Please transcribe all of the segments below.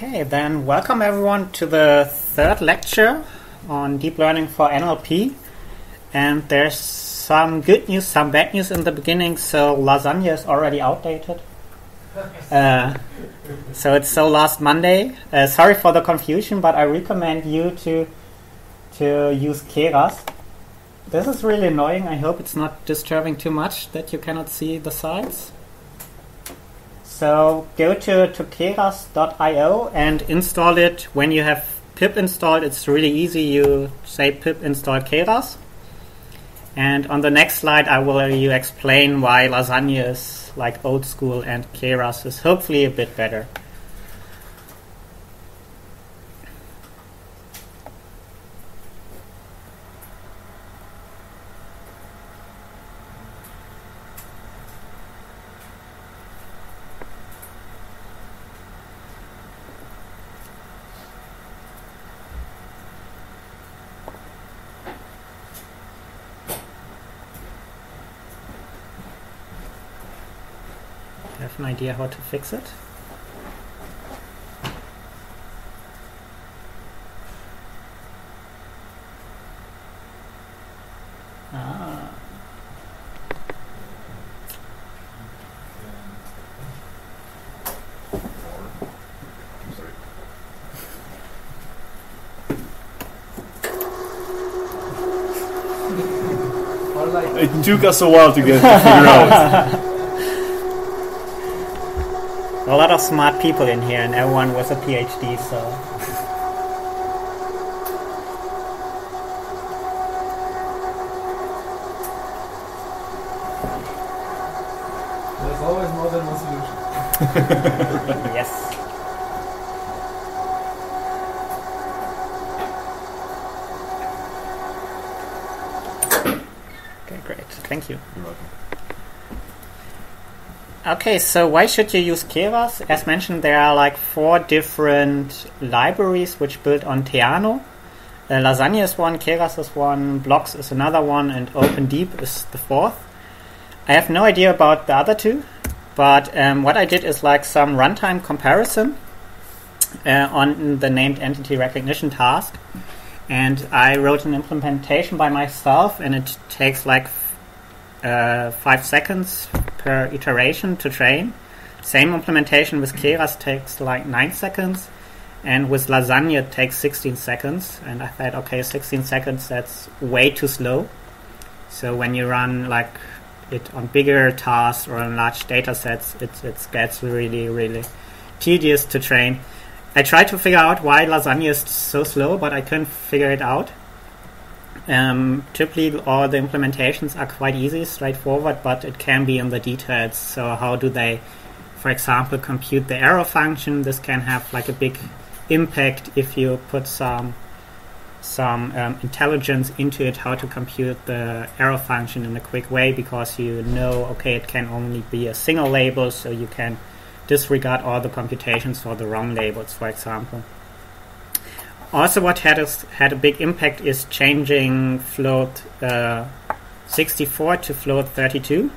Okay, then welcome everyone to the third lecture on deep learning for NLP. And there's some good news, some bad news in the beginning. So Lasagne is already outdated. Uh, so it's so last Monday. Uh, sorry for the confusion, but I recommend you to to use Keras. This is really annoying. I hope it's not disturbing too much that you cannot see the sides. So go to, to keras.io and install it. When you have pip installed, it's really easy. You say pip install keras. And on the next slide, I will you explain why Lasagne is like old school and keras is hopefully a bit better. have an idea how to fix it. Ah. It took us a while to get to figure out. A lot of smart people in here, and everyone was a PhD, so. There's always more than one solution. yes. Okay, great. Thank you. You're welcome. Okay, so why should you use Keras? As mentioned, there are like four different libraries which build on Theano. Uh, Lasagne is one, Keras is one, Blocks is another one, and OpenDeep is the fourth. I have no idea about the other two, but um, what I did is like some runtime comparison uh, on the named entity recognition task. And I wrote an implementation by myself, and it takes like uh, five seconds per iteration to train. Same implementation with Keras takes like nine seconds, and with Lasagne it takes 16 seconds. And I thought, okay, 16 seconds that's way too slow. So when you run like it on bigger tasks or on large data sets, it, it gets really, really tedious to train. I tried to figure out why Lasagne is so slow, but I couldn't figure it out. Um, typically, all the implementations are quite easy, straightforward, but it can be in the details. So, how do they, for example, compute the error function? This can have like a big impact if you put some some um, intelligence into it, how to compute the error function in a quick way, because you know, okay, it can only be a single label, so you can disregard all the computations for the wrong labels, for example. Also, what had a, had a big impact is changing float uh, 64 to float 32.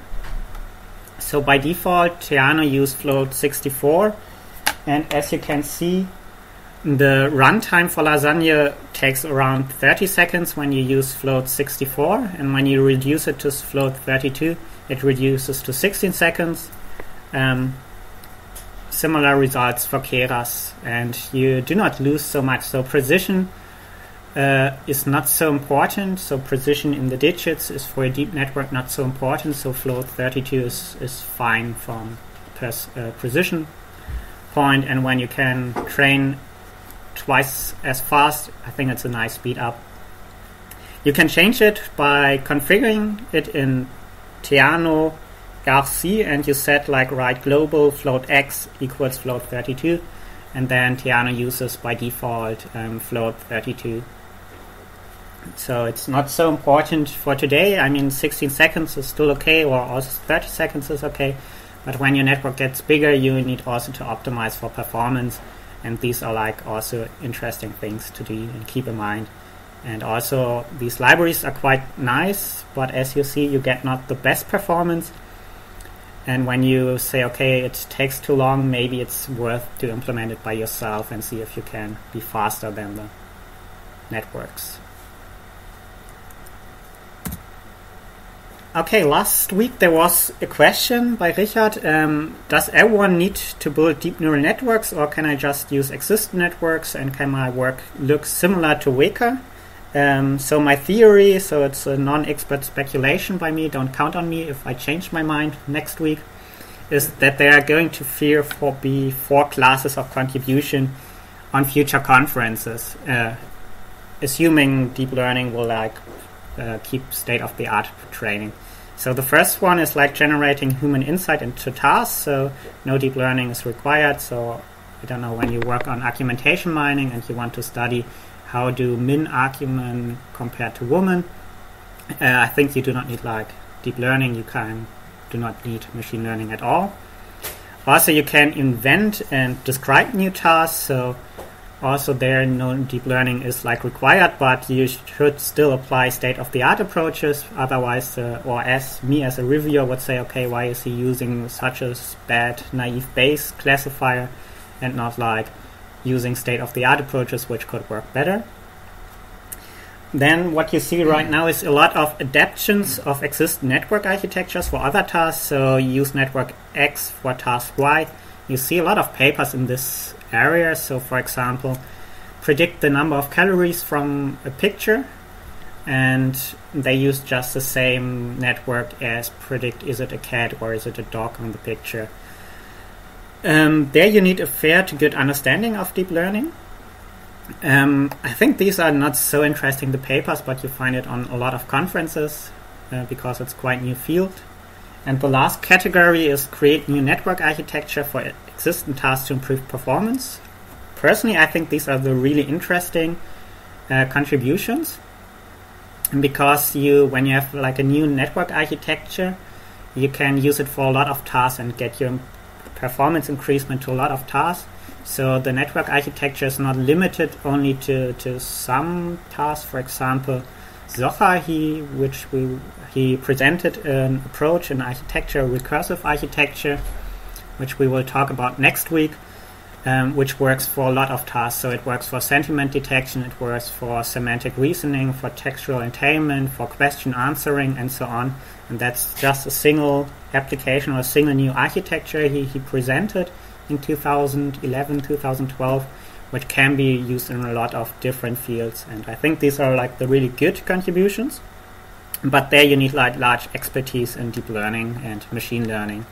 So by default, Theano used float 64, and as you can see, the runtime for Lasagne takes around 30 seconds when you use float 64, and when you reduce it to float 32, it reduces to 16 seconds. Um, similar results for Keras, and you do not lose so much. So precision uh, is not so important. So precision in the digits is for a deep network not so important. So float 32 is, is fine from uh, precision point. And when you can train twice as fast, I think it's a nice speed up. You can change it by configuring it in Theano RC and you set like write global float x equals float 32 and then Theano uses by default um, float 32 so it's not so important for today. I mean 16 seconds is still okay or also 30 seconds is okay but when your network gets bigger you need also to optimize for performance and these are like also interesting things to do and keep in mind. And also these libraries are quite nice but as you see you get not the best performance And when you say, okay, it takes too long, maybe it's worth to implement it by yourself and see if you can be faster than the networks. Okay, last week there was a question by Richard. Um, does everyone need to build deep neural networks or can I just use existing networks and can my work look similar to Weka? Um, so my theory, so it's a non-expert speculation by me, don't count on me if I change my mind next week, is that they are going to fear for be four classes of contribution on future conferences, uh, assuming deep learning will like uh, keep state-of-the-art training. So the first one is like generating human insight into tasks. So no deep learning is required. So I don't know when you work on argumentation mining and you want to study how do min argument compare to woman. Uh, I think you do not need like deep learning. You can do not need machine learning at all. Also, you can invent and describe new tasks. So also there no deep learning is like required but you should still apply state-of-the-art approaches otherwise uh, or as me as a reviewer would say okay why is he using such a bad naive Bayes classifier and not like using state-of-the-art approaches which could work better then what you see right now is a lot of adaptations of existing network architectures for other tasks so you use network X for task Y you see a lot of papers in this area. So, for example, predict the number of calories from a picture, and they use just the same network as predict is it a cat or is it a dog on the picture. Um, there, you need a fair to good understanding of deep learning. Um, I think these are not so interesting, the papers, but you find it on a lot of conferences uh, because it's quite new field. And the last category is create new network architecture for existing tasks to improve performance. Personally, I think these are the really interesting uh, contributions because you, when you have like a new network architecture, you can use it for a lot of tasks and get your performance increasement to a lot of tasks. So the network architecture is not limited only to, to some tasks. For example, Socher, he which we he presented an approach, an architecture, recursive architecture, which we will talk about next week, um, which works for a lot of tasks. So it works for sentiment detection, it works for semantic reasoning, for textual entailment, for question answering, and so on. And that's just a single application or a single new architecture he, he presented in 2011, 2012 which can be used in a lot of different fields. And I think these are like the really good contributions. But there you need like large expertise in deep learning and machine learning.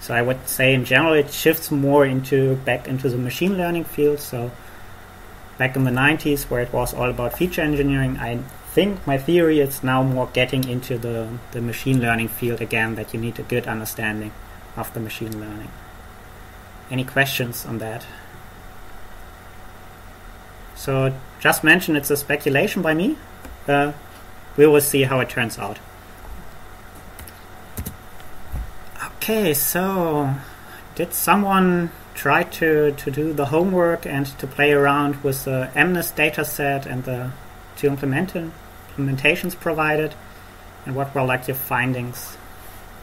So I would say in general it shifts more into back into the machine learning field. So back in the 90s where it was all about feature engineering, I think my theory is now more getting into the, the machine learning field again that you need a good understanding of the machine learning. Any questions on that? So just mention it's a speculation by me. Uh, we will see how it turns out. Okay, so did someone try to, to do the homework and to play around with the MNIST dataset and the two implementations provided? And what were like your findings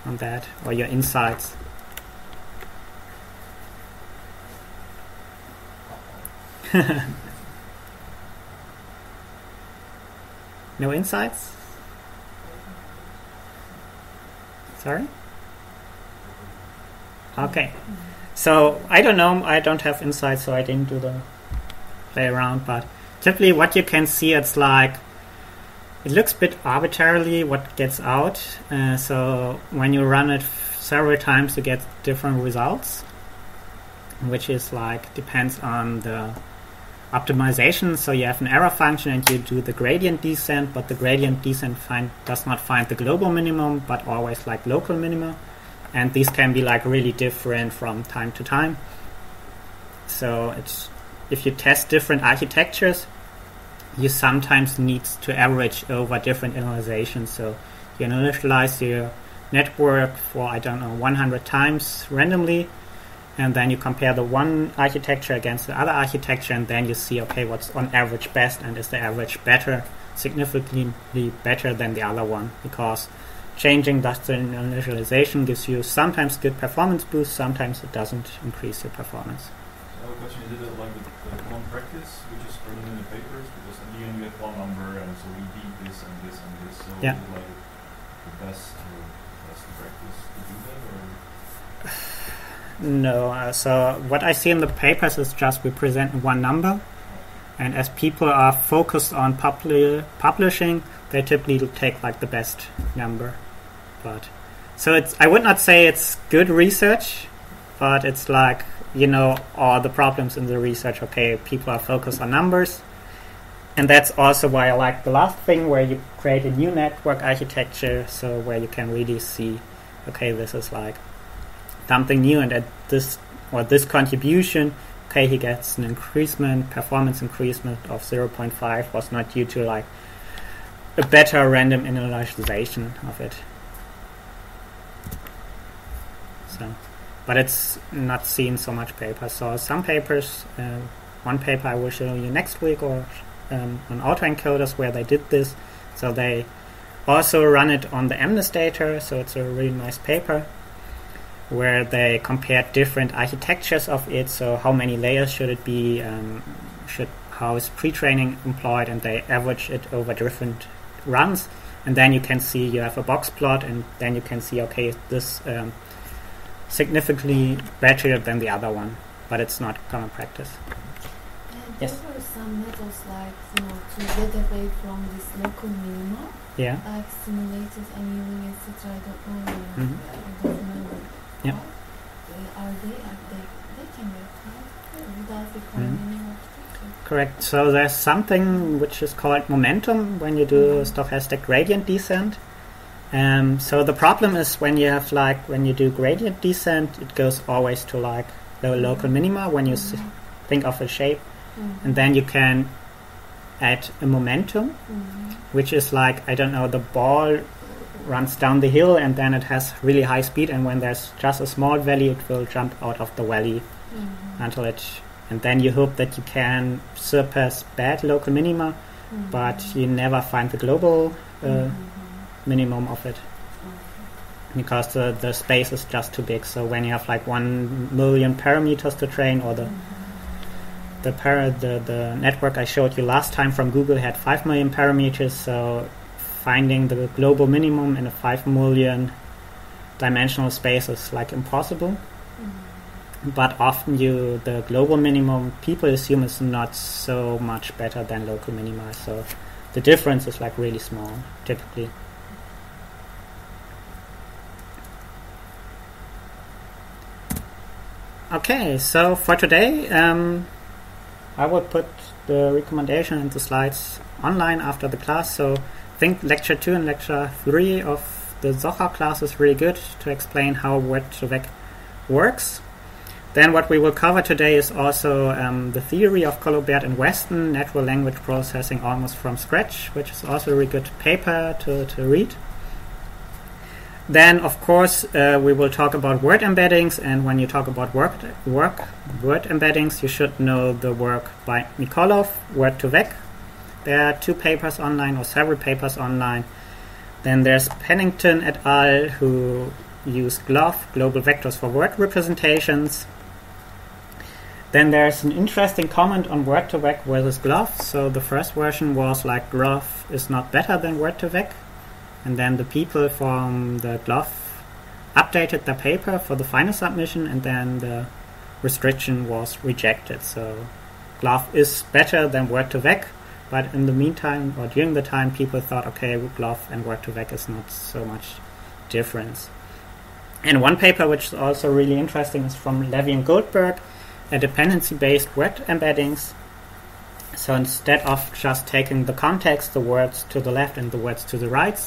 on that or your insights? No insights? Sorry? Okay. So I don't know. I don't have insights, so I didn't do the play around. But typically, what you can see, it's like it looks a bit arbitrarily what gets out. Uh, so when you run it several times, you get different results, which is like depends on the optimization. So you have an error function and you do the gradient descent, but the gradient descent find, does not find the global minimum, but always like local minima. And these can be like really different from time to time. So it's if you test different architectures, you sometimes need to average over different initializations. So you initialize your network for I don't know 100 times randomly and then you compare the one architecture against the other architecture, and then you see, okay, what's on average best, and is the average better, significantly better than the other one? Because changing the initialization gives you sometimes good performance boost, sometimes it doesn't increase your performance. So question, is it like the, the practice, which is written in the papers? Because at the end you have one number, and so we need this and this and this. So Yeah. like the best, uh, best practice that? No, uh, so what I see in the papers is just we present one number, and as people are focused on publi- publishing, they typically take like the best number. But so it's I would not say it's good research, but it's like you know all the problems in the research. Okay, people are focused on numbers, and that's also why I like the last thing where you create a new network architecture, so where you can really see, okay, this is like something new, and at this or this contribution, okay, he gets an increasement, performance increasement of 0.5 was not due to like a better random initialization of it. So, but it's not seen so much paper. So some papers, uh, one paper I will show you next week, or um, on autoencoders where they did this. So they also run it on the MNIST data. So it's a really nice paper where they compared different architectures of it. So how many layers should it be? Um, should how is pre-training employed? And they average it over different runs. And then you can see you have a box plot, and then you can see okay, this um, significantly better than the other one, but it's not common practice. Yes. there were some methods like you know to get away from this local minima, Yeah. like simulated annealing, etc. I don't know. Mhm. I don't remember. Yeah. Are they? Are they? They can get right without requiring Mhm. any architecture. Correct. So there's something which is called momentum when you do Mhm. stochastic gradient descent. Um, so the problem is when you have like when you do gradient descent, it goes always to like the local minima when you s- Mhm. think of a shape, Mhm. and then you can add a momentum, Mhm. which is like I don't know the ball runs down the hill and then it has really high speed, and when there's just a small valley, it will jump out of the valley Mhm. until it, and then you hope that you can surpass bad local minima Mhm. but you never find the global uh, Mhm. minimum of it because the, the space is just too big. So when you have like one million parameters to train, or the Mhm. The, para, the the network I showed you last time from Google had five million parameters, so finding the global minimum in a five million dimensional space is like impossible. Mhm. But often you the global minimum people assume is not so much better than local minima, so the difference is like really small typically. Okay, so for today, um, I will put the recommendation and the slides online after the class. So I think lecture two and lecture three of the Socher class is really good to explain how Word2Vec works. Then what we will cover today is also um, the theory of Collobert and Weston, natural language processing almost from scratch, which is also a really good paper to, to read. Then, of course, uh, we will talk about word embeddings, and when you talk about work, work word embeddings, you should know the work by Mikolov, Word2Vec. There are two papers online, or several papers online. Then there's Pennington et al., who use GloVe, Global Vectors for Word Representations. Then there's an interesting comment on Word2Vec versus GloVe. So the first version was like GloVe is not better than Word2Vec. And then the people from the glove updated the paper for the final submission, and then the restriction was rejected. So glove is better than Word2Vec, but in the meantime, or during the time, people thought, okay, glove and Word2Vec is not so much difference. And one paper which is also really interesting is from Levy and Goldberg, a dependency-based word embeddings. So instead of just taking the context, the words to the left and the words to the right,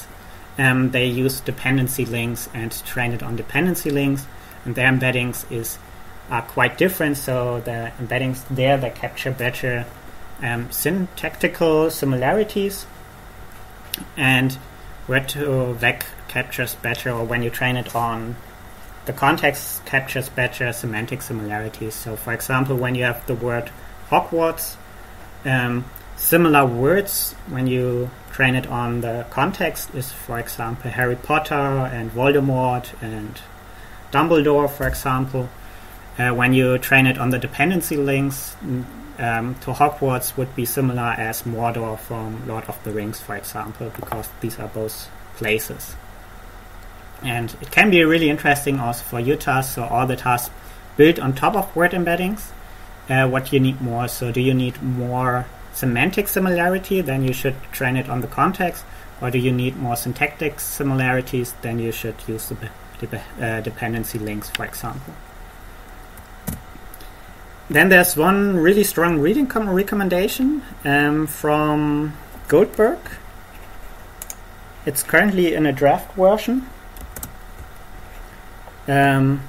um, they use dependency links and train it on dependency links, and their embeddings is are quite different. So the embeddings there they capture better um, syntactical similarities, and Word2Vec captures better, or when you train it on the context captures better semantic similarities. So, for example, when you have the word Hogwarts, um, similar words when you train it on the context is, for example, Harry Potter and Voldemort and Dumbledore, for example. Uh, when you train it on the dependency links um, to Hogwarts would be similar as Mordor from Lord of the Rings, for example, because these are both places. And it can be really interesting also for your tasks, so all the tasks built on top of word embeddings. Uh, what you need more, so do you need more semantic similarity, then you should train it on the context, or do you need more syntactic similarities, then you should use the uh, dependency links, for example. Then there's one really strong reading com- recommendation um, from Goldberg. It's currently in a draft version. Um,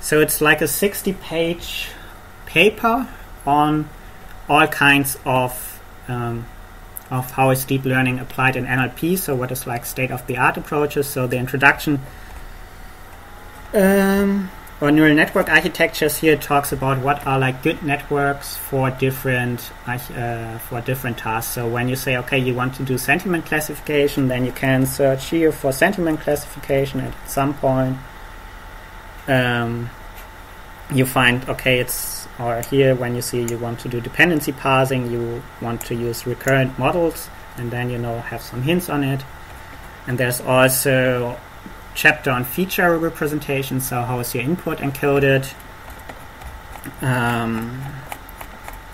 so it's like a 60 page paper on all kinds of um, of how is deep learning applied in NLP. So what is like state of the art approaches. So the introduction um, or neural network architectures here talks about what are like good networks for different uh, for different tasks. So when you say okay, you want to do sentiment classification, then you can search here for sentiment classification. At some point, um, you find okay, it's or here when you see you want to do dependency parsing, you want to use recurrent models, and then you know have some hints on it. And there's also chapter on feature representation, so how is your input encoded. Um,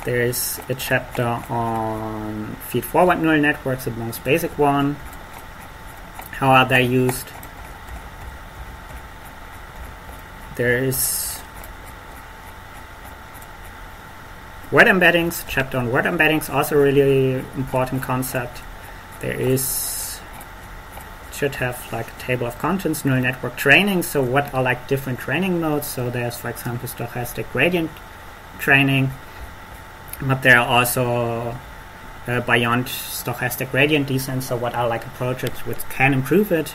there is a chapter on feed-forward neural networks, the most basic one. How are they used? There is word embeddings, chapter on word embeddings, also really important concept. There is should have like a table of contents, neural network training. So what are like different training modes? So there's, for example, stochastic gradient training, but there are also uh, beyond stochastic gradient descent. So what are like approaches which can improve it?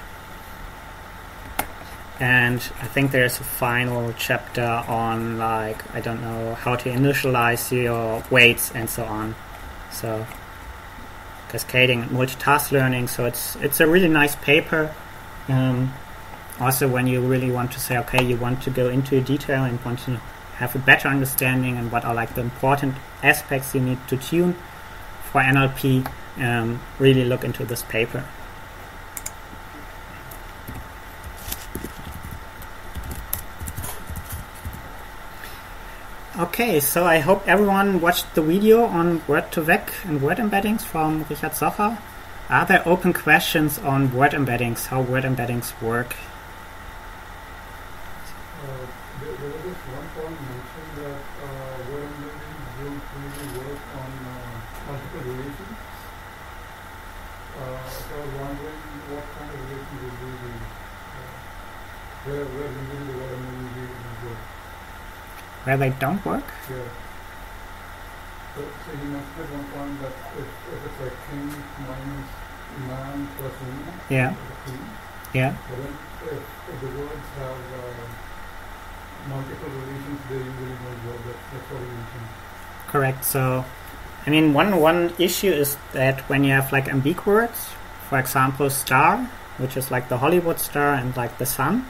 And I think there's a final chapter on like I don't know how to initialize your weights and so on. So cascading multitask learning. So it's it's a really nice paper. Um, also, when you really want to say, okay, you want to go into detail and want to have a better understanding and what are like the important aspects you need to tune for NLP, um, really look into this paper. Okay, so I hope everyone watched the video on Word2Vec and word embeddings from Richard Socher. Are there open questions on word embeddings, how word embeddings work? Uh, there, there was this one point mentioned that uh, word embeddings don't really work on uh, multiple relations. Uh, so I was wondering what kind of relations would be the, uh, where, where usually the word embeddings really work. Where they don't work? Yeah. So, so you mentioned at one point that if, if it's like king minus man plus woman, Yeah. the Yeah. but then if, if the words have uh, multiple relations, they usually don't work. That's, that's what you. Correct. So, I mean, one one issue is that when you have like ambiguous words, for example, star, which is like the Hollywood star, and like the sun,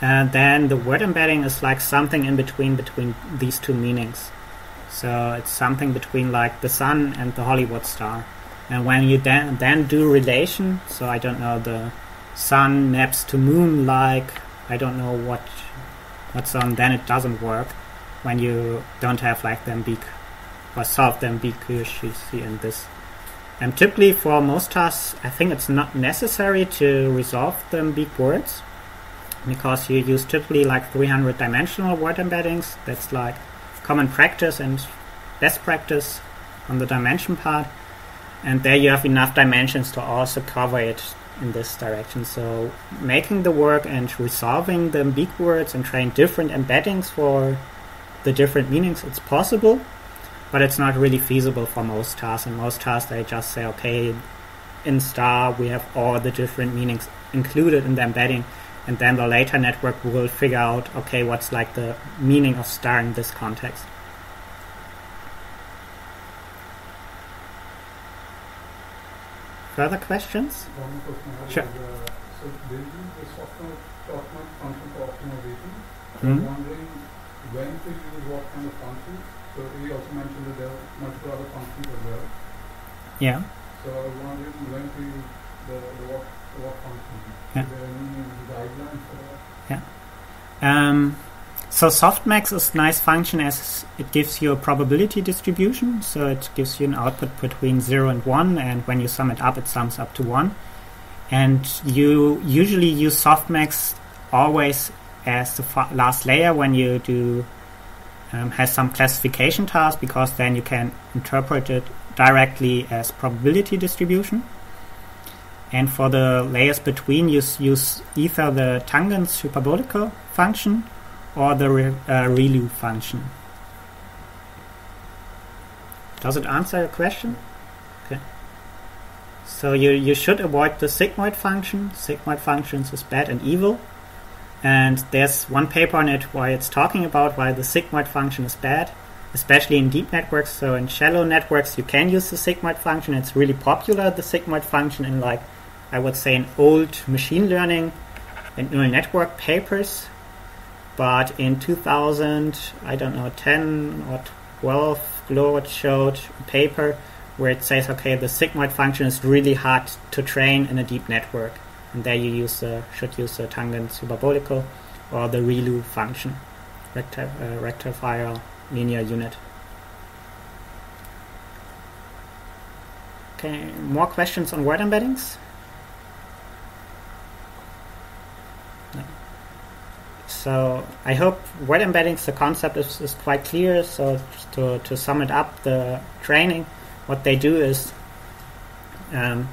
and then the word embedding is like something in between between these two meanings. So it's something between like the sun and the Hollywood star. And when you then then do relation, so I don't know the sun maps to moon like I don't know what what's on, then it doesn't work when you don't have like the ambig or solve the ambiguity in this. And typically for most tasks, I think it's not necessary to resolve them big words because you use typically like 300 dimensional word embeddings. That's like common practice and best practice on the dimension part. And there you have enough dimensions to also cover it in this direction. So making the work and resolving the big words and trying different embeddings for the different meanings, it's possible, but it's not really feasible for most tasks. And most tasks, they just say, okay, in star we have all the different meanings included in the embedding and then the later network will figure out okay what's like the meaning of star in this context further questions? One more question I had Sure. uh, so they use the softmax function for optimization. Hmm? I'm wondering when to use what kind of functions. So he also mentioned that there are multiple other functions as well. Yeah. So I was wondering when to use the, the what, what function. Yeah. Is there any guidelines for that? Um, so softmax is a nice function as it gives you a probability distribution. So it gives you an output between 0 and 1, and when you sum it up, it sums up to 1. And you usually use softmax always as the last layer when you do um, has some classification task because then you can interpret it directly as probability distribution. And for the layers between, you use either the tangent hyperbolical function or the re- uh, ReLU function. Does it answer your question? Okay. So you, you should avoid the sigmoid function. Sigmoid functions is bad and evil. And there's one paper on it why it's talking about why the sigmoid function is bad, especially in deep networks. So in shallow networks, you can use the sigmoid function. It's really popular, the sigmoid function, in like, I would say, in old machine learning and neural network papers. But in 2000, I don't know, 10 or 12, Glorot showed a paper where it says, okay, the sigmoid function is really hard to train in a deep network. And there you use the, should use the tangent hyperbolical or the ReLU function, recti- uh, rectifier linear unit. Okay, more questions on word embeddings? So I hope word embeddings, the concept is, is quite clear. So to, to sum it up, the training, what they do is um,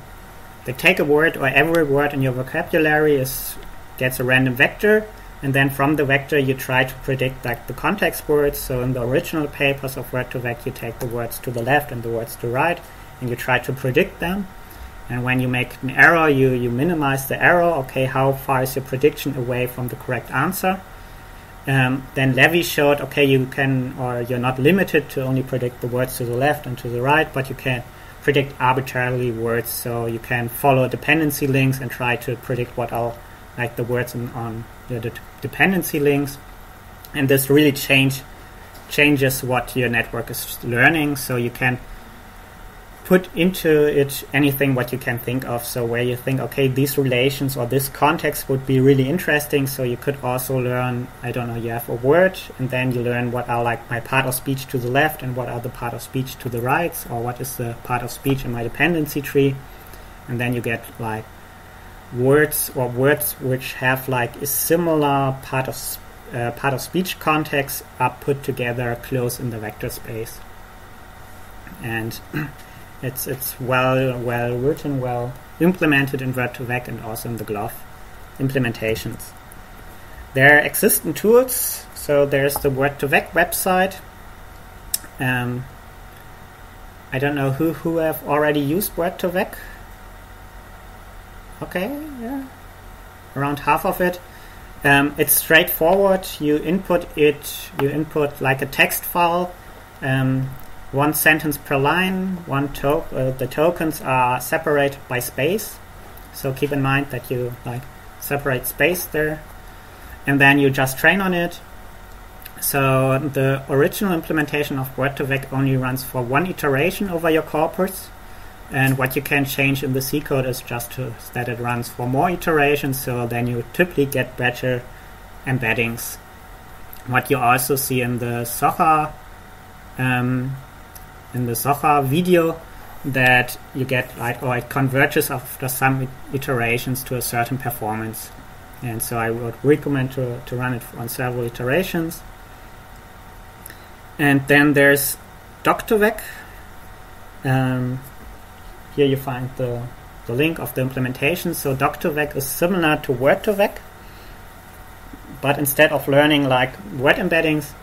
they take a word or every word in your vocabulary is gets a random vector and then from the vector you try to predict like the context words so in the original papers of word to vec you take the words to the left and the words to right and you try to predict them and when you make an error you, you minimize the error. Okay how far is your prediction away from the correct answer? Um, then Levy showed okay you can or you're not limited to only predict the words to the left and to the right but you can predict arbitrarily words. So you can follow dependency links and try to predict what are like the words in, on the, the dependency links. And this really change changes what your network is learning. So you can put into it anything what you can think of. So where you think okay these relations or this context would be really interesting. So you could also learn i don't know you have a word and then you learn what are like my part of speech to the left and what are the part of speech to the right or what is the part of speech in my dependency tree. And then you get like words or words which have like a similar part of uh, part of speech context are put together close in the vector space. And it's it's well well written well implemented in word to vec and also in the glove implementations. There are existing tools so there's the word to vec website. Um, I don't know who who have already used word to vec okay yeah around half of it. Um, it's straightforward. You input it you input like a text file. Um, one sentence per line one to- uh, the tokens are separated by space so keep in mind that you like separate space there and then you just train on it so the original implementation of word2vec only runs for one iteration over your corpus and what you can change in the C code is just to, that it runs for more iterations, so then you typically get better embeddings. What you also see in the Socher, um, in the Socher video, that you get like, or it converges after some iterations to a certain performance. And so I would recommend to, to run it on several iterations. And then there's Doc2vec. Um, here you find the, the link of the implementation. So Doc2vec is similar to Word2vec, but instead of learning like word embeddings,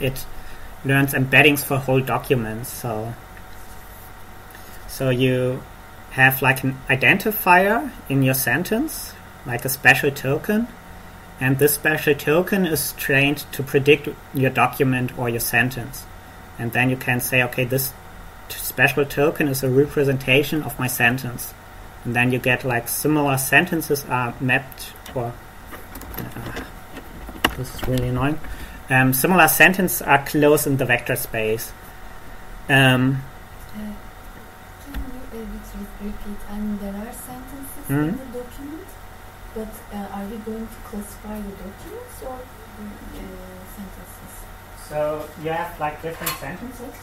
it learns embeddings for whole documents. So, so you have like an identifier in your sentence, like a special token, and this special token is trained to predict your document or your sentence. And then you can say, okay, this special token is a representation of my sentence, and then you get like similar sentences are mapped or. Uh, this is really annoying. Um, similar sentences are closed in the vector space. Um, there are sentences Mhm. in the document, but uh, are we going to classify the documents or the sentences? So you have like different sentences.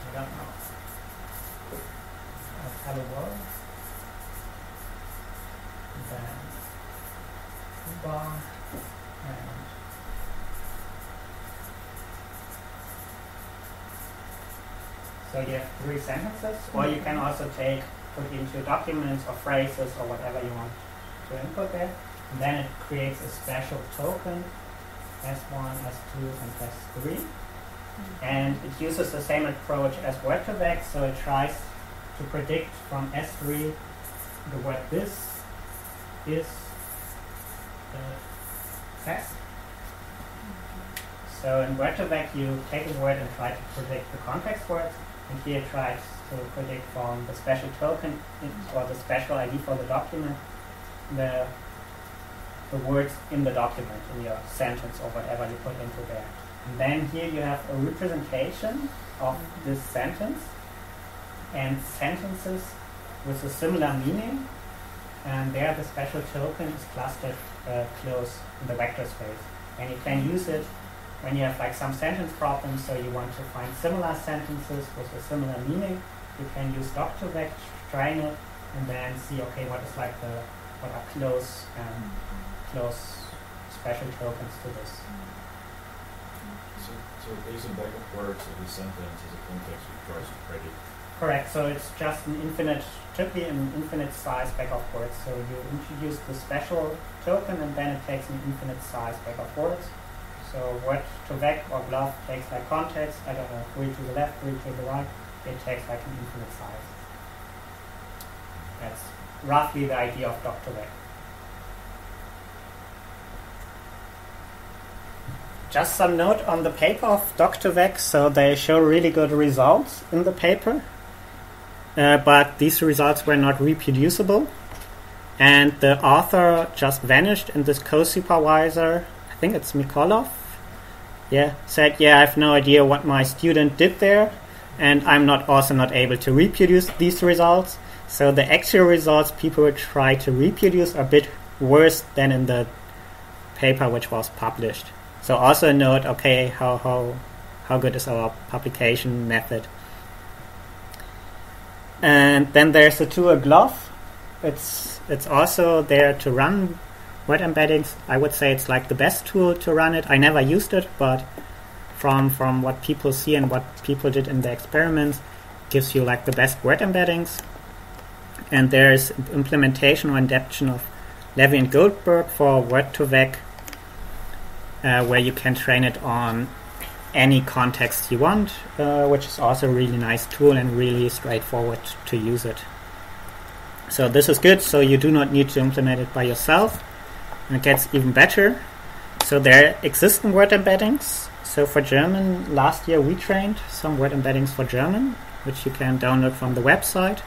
I don't know. Hello world. Then Cuba and so you have three sentences, or you can also take put into documents or phrases or whatever you want to input there. And then it creates a special token, S1, S2, and S3. And it uses the same approach as Word2Vec, so it tries to predict from S3 the word this is test. So in Word2Vec you take a word and try to predict the context words, and here tries to predict from the special token or the special ID for the document the the words in the document, in your sentence or whatever you put into there. And then here you have a representation of this sentence and sentences with a similar meaning. And there the special token is clustered uh, close in the vector space. And you can use it when you have like some sentence problems, so you want to find similar sentences with a similar meaning. You can use Doc2Vec, train and then see, okay, what is like the, what are close um, close special tokens to this. So, so there's a bag of words of the sentence as a context which tries to. Correct. So it's just an infinite, should be an infinite size bag of words. So you introduce the special token, and then it takes an infinite size bag of words. So what to vec or glove takes like context. I don't know, three to the left, three to the right. It takes like an infinite size. That's roughly the idea of Doc2Vec. Just some note on the paper of Doc2Vec. So they show really good results in the paper. Uh, but these results were not reproducible. And the author just vanished, and this co supervisor, I think it's Mikolov, yeah, said, Yeah, I have no idea what my student did there, and I'm not also not able to reproduce these results. So the actual results people try to reproduce are a bit worse than in the paper which was published. So also note, okay, how how how good is our publication method? And then there's the tool Glove. It's it's also there to run word embeddings. I would say it's like the best tool to run it. I never used it, but from from what people see and what people did in the experiments, gives you like the best word embeddings. And there's implementation or adaptation of Levy and Goldberg for Word2Vec, uh, where you can train it on any context you want, uh, which is also a really nice tool and really straightforward to use it. So this is good, so you do not need to implement it by yourself. And it gets even better. So there existing word embeddings. So for German, last year we trained some word embeddings for German, which you can download from the website.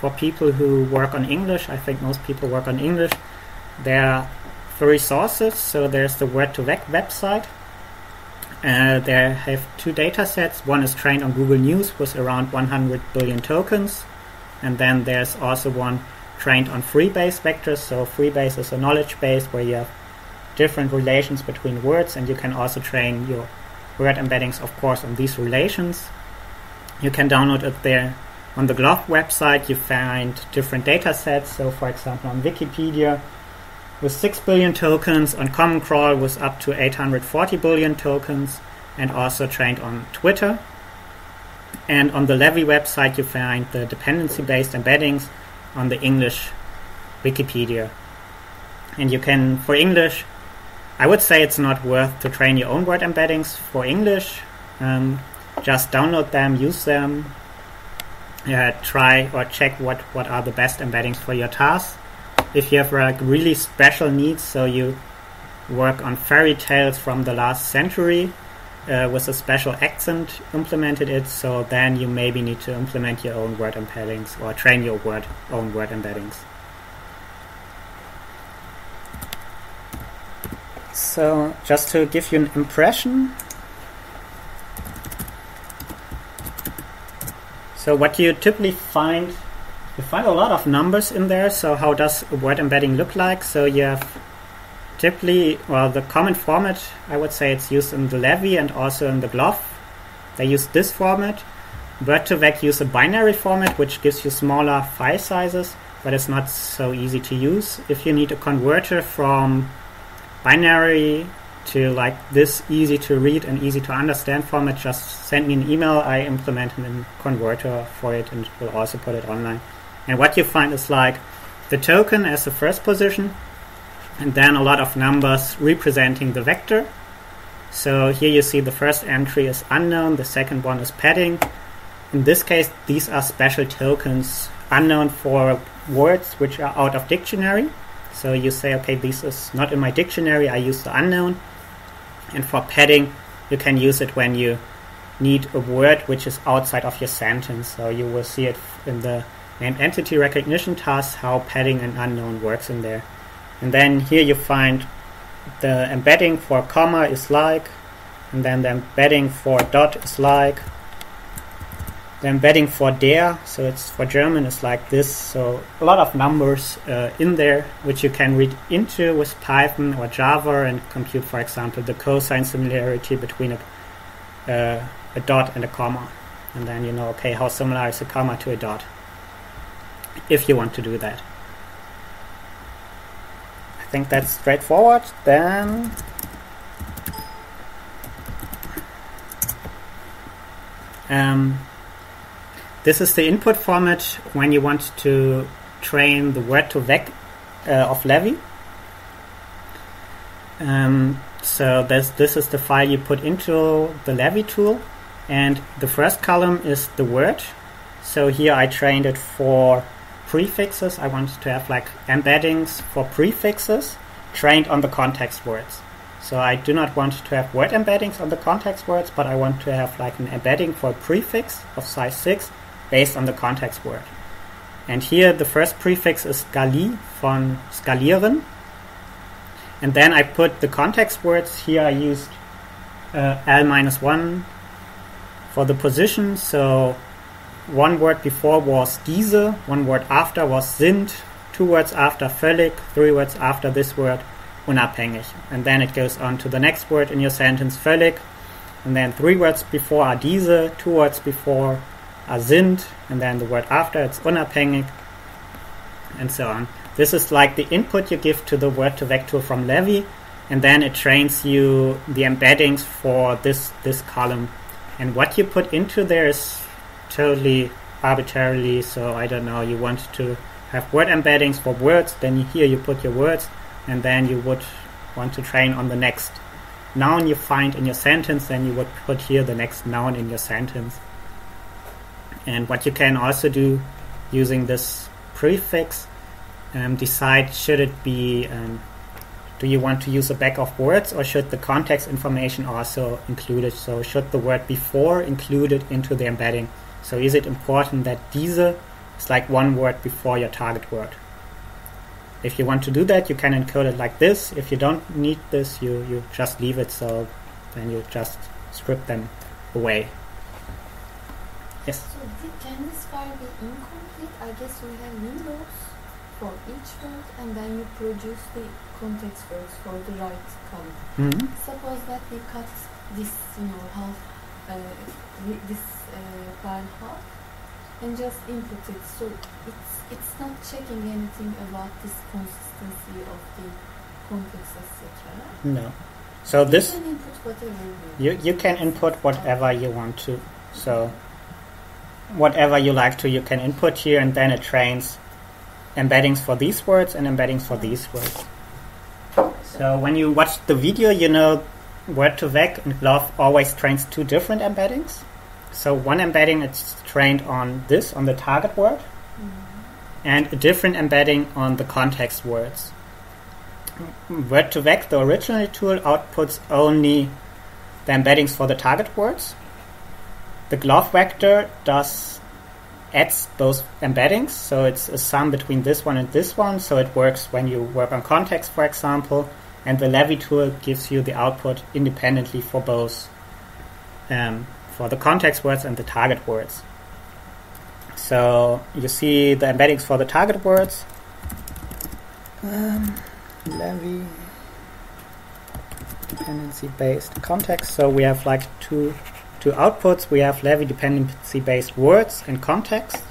For people who work on English, I think most people work on English, there are three sources. So there's the Word2Vec website, uh, they have two data sets. One is trained on Google News with around 100 billion tokens. And then there's also one trained on Freebase vectors. So Freebase is a knowledge base where you have different relations between words and you can also train your word embeddings, of course, on these relations. You can download it there. On the Glove website, you find different data sets. So, for example, on Wikipedia, with 6 billion tokens, on Common Crawl with up to 840 billion tokens, and also trained on Twitter. And on the Levy website, you find the dependency based embeddings on the English Wikipedia. And you can, for English, I would say it's not worth to train your own word embeddings for English. Um, just download them, use them, uh, try or check what, what are the best embeddings for your task if you have like really special needs, so you work on fairy tales from the last century uh, with a special accent implemented it. So then you maybe need to implement your own word embeddings or train your word own word embeddings. So just to give you an impression. So what you typically find, you find a lot of numbers in there. So how does word embedding look like? So you have typically, well, the common format, I would say it's used in the Levy and also in the GloVe. They use this format. Word2Vec use a binary format, which gives you smaller file sizes, but it's not so easy to use. If you need a converter from binary to like this easy to read and easy to understand format, just send me an email. I implement a converter for it and will also put it online. And what you find is like the token as the first position, and then a lot of numbers representing the vector. So here you see the first entry is unknown, the second one is padding. In this case, these are special tokens unknown for words which are out of dictionary. So you say, okay, this is not in my dictionary, I use the unknown. And for padding, you can use it when you need a word which is outside of your sentence. So you will see it in the named entity recognition task how padding and unknown works in there. And then here you find the embedding for comma is like, and then the embedding for dot is like. The embedding for der, so it's for German, is like this. So a lot of numbers uh, in there, which you can read into with Python or Java and compute, for example, the cosine similarity between a, uh, a dot and a comma. And then you know, okay, how similar is a comma to a dot? If you want to do that. I think that's straightforward. Then um, this is the input format when you want to train the Word2Vec uh, of Levy. Um, so this this is the file you put into the Levy tool, and the first column is the word. So here I trained it for prefixes. I want to have like embeddings for prefixes trained on the context words. So I do not want to have word embeddings on the context words, but I want to have like an embedding for a prefix of size 6 based on the context word. And here the first prefix is skali von skalieren. And then I put the context words. Here I used uh, L minus 1 for the position. So one word before was diese, one word after was sind, two words after völlig, three words after this word unabhängig. And then it goes on to the next word in your sentence, völlig. And then three words before are diese, two words before are sind, and then the word after it's unabhängig, and so on. This is like the input you give to the word to vector from Levy, and then it trains you the embeddings for this this column. And what you put into there is totally arbitrarily. So I don't know. You want to have word embeddings for words, then here you put your words, and then you would want to train on the next noun you find in your sentence, then you would put here the next noun in your sentence. And what you can also do using this prefix, um, decide should it be, um, do you want to use a bag of words or should the context information also included? So should the word before included into the embedding? So is it important that diese is like one word before your target word? If you want to do that, you can encode it like this. If you don't need this, you, you just leave it so then you just strip them away. Yes? So the, can this file be incomplete? I guess we have windows for each word and then you produce the context words for the right column. hmm Suppose that we cut this, you know, half, uh, this uh, half and just input it. So it's it's not checking anything about this consistency of the context, etc. No. So this You can input whatever you you can input whatever you want to. So whatever you like to, you can input here, and then it trains embeddings for these words and embeddings for these words. So when you watch the video, you know Word2Vec and GloVe always trains two different embeddings. So one embedding it's trained on this, on the target word, and a different embedding on the context words. Word2Vec, the original tool, outputs only the embeddings for the target words. The GloVe vector does adds both embeddings, so it's a sum between this one and this one, so it works when you work on context, for example, and the Levy tool gives you the output independently for both, um, for the context words and the target words. So you see the embeddings for the target words. Um, Levy dependency based context. So we have like two two outputs. We have Levy dependency based words and context.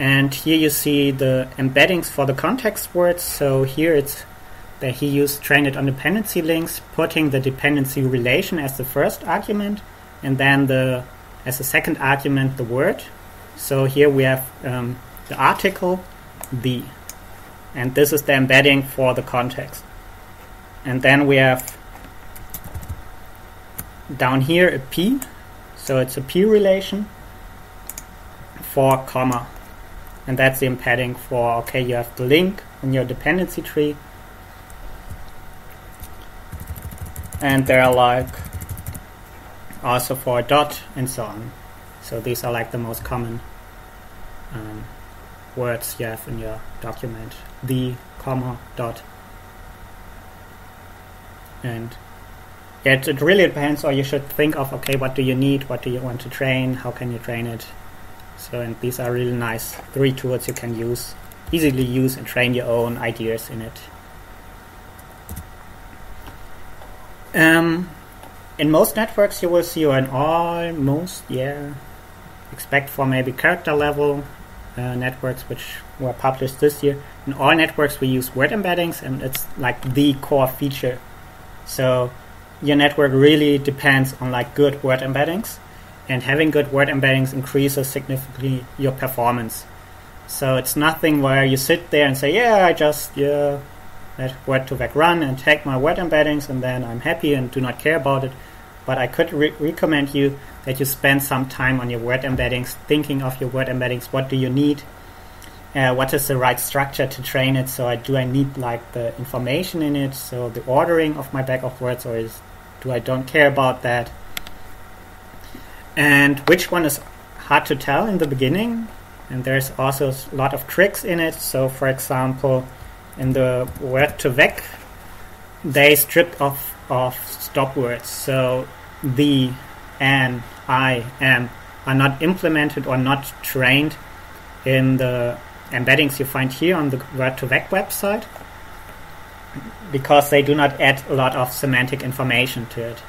And here you see the embeddings for the context words. So here it's that he used trained on dependency links, putting the dependency relation as the first argument, and then the as a second argument the word. So here we have um, the article, the, and this is the embedding for the context. And then we have down here a p, so it's a p relation for comma, and that's the embedding for okay you have the link in your dependency tree, and there are like also for dot and so on. So these are like the most common um, words you have in your document. The, comma, dot. And it, it really depends, or you should think of, okay, what do you need? What do you want to train? How can you train it? So, and these are really nice three tools you can use, easily use and train your own ideas in it. Um, in most networks, you will see, or in almost, yeah, expect for maybe character level uh, networks which were published this year. In all networks, we use word embeddings, and it's like the core feature. So your network really depends on like good word embeddings, and having good word embeddings increases significantly your performance. So it's nothing where you sit there and say, "Yeah, I just yeah let Word2Vec run and take my word embeddings, and then I'm happy and do not care about it." But I could re- recommend you that you spend some time on your word embeddings, thinking of your word embeddings. What do you need? Uh, what is the right structure to train it? So I, do I need like the information in it? So the ordering of my bag of words, or is do I don't care about that? And which one is hard to tell in the beginning? And there's also a lot of tricks in it. So for example, in the Word2Vec, they stripped off of stop words. So the and I am are not implemented or not trained in the embeddings you find here on the Word2Vec website because they do not add a lot of semantic information to it.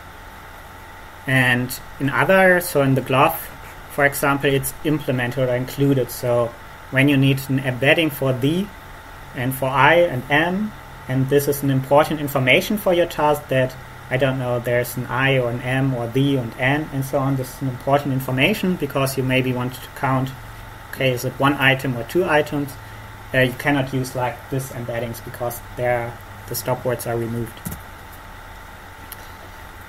And in other, so in the GloVe, for example, it's implemented or included. So when you need an embedding for the and for I and am, and this is an important information for your task that I don't know, there's an I or an M or the and N and so on. This is an important information because you maybe want to count, okay, is it one item or two items? Uh, you cannot use like this embeddings because there the stop words are removed.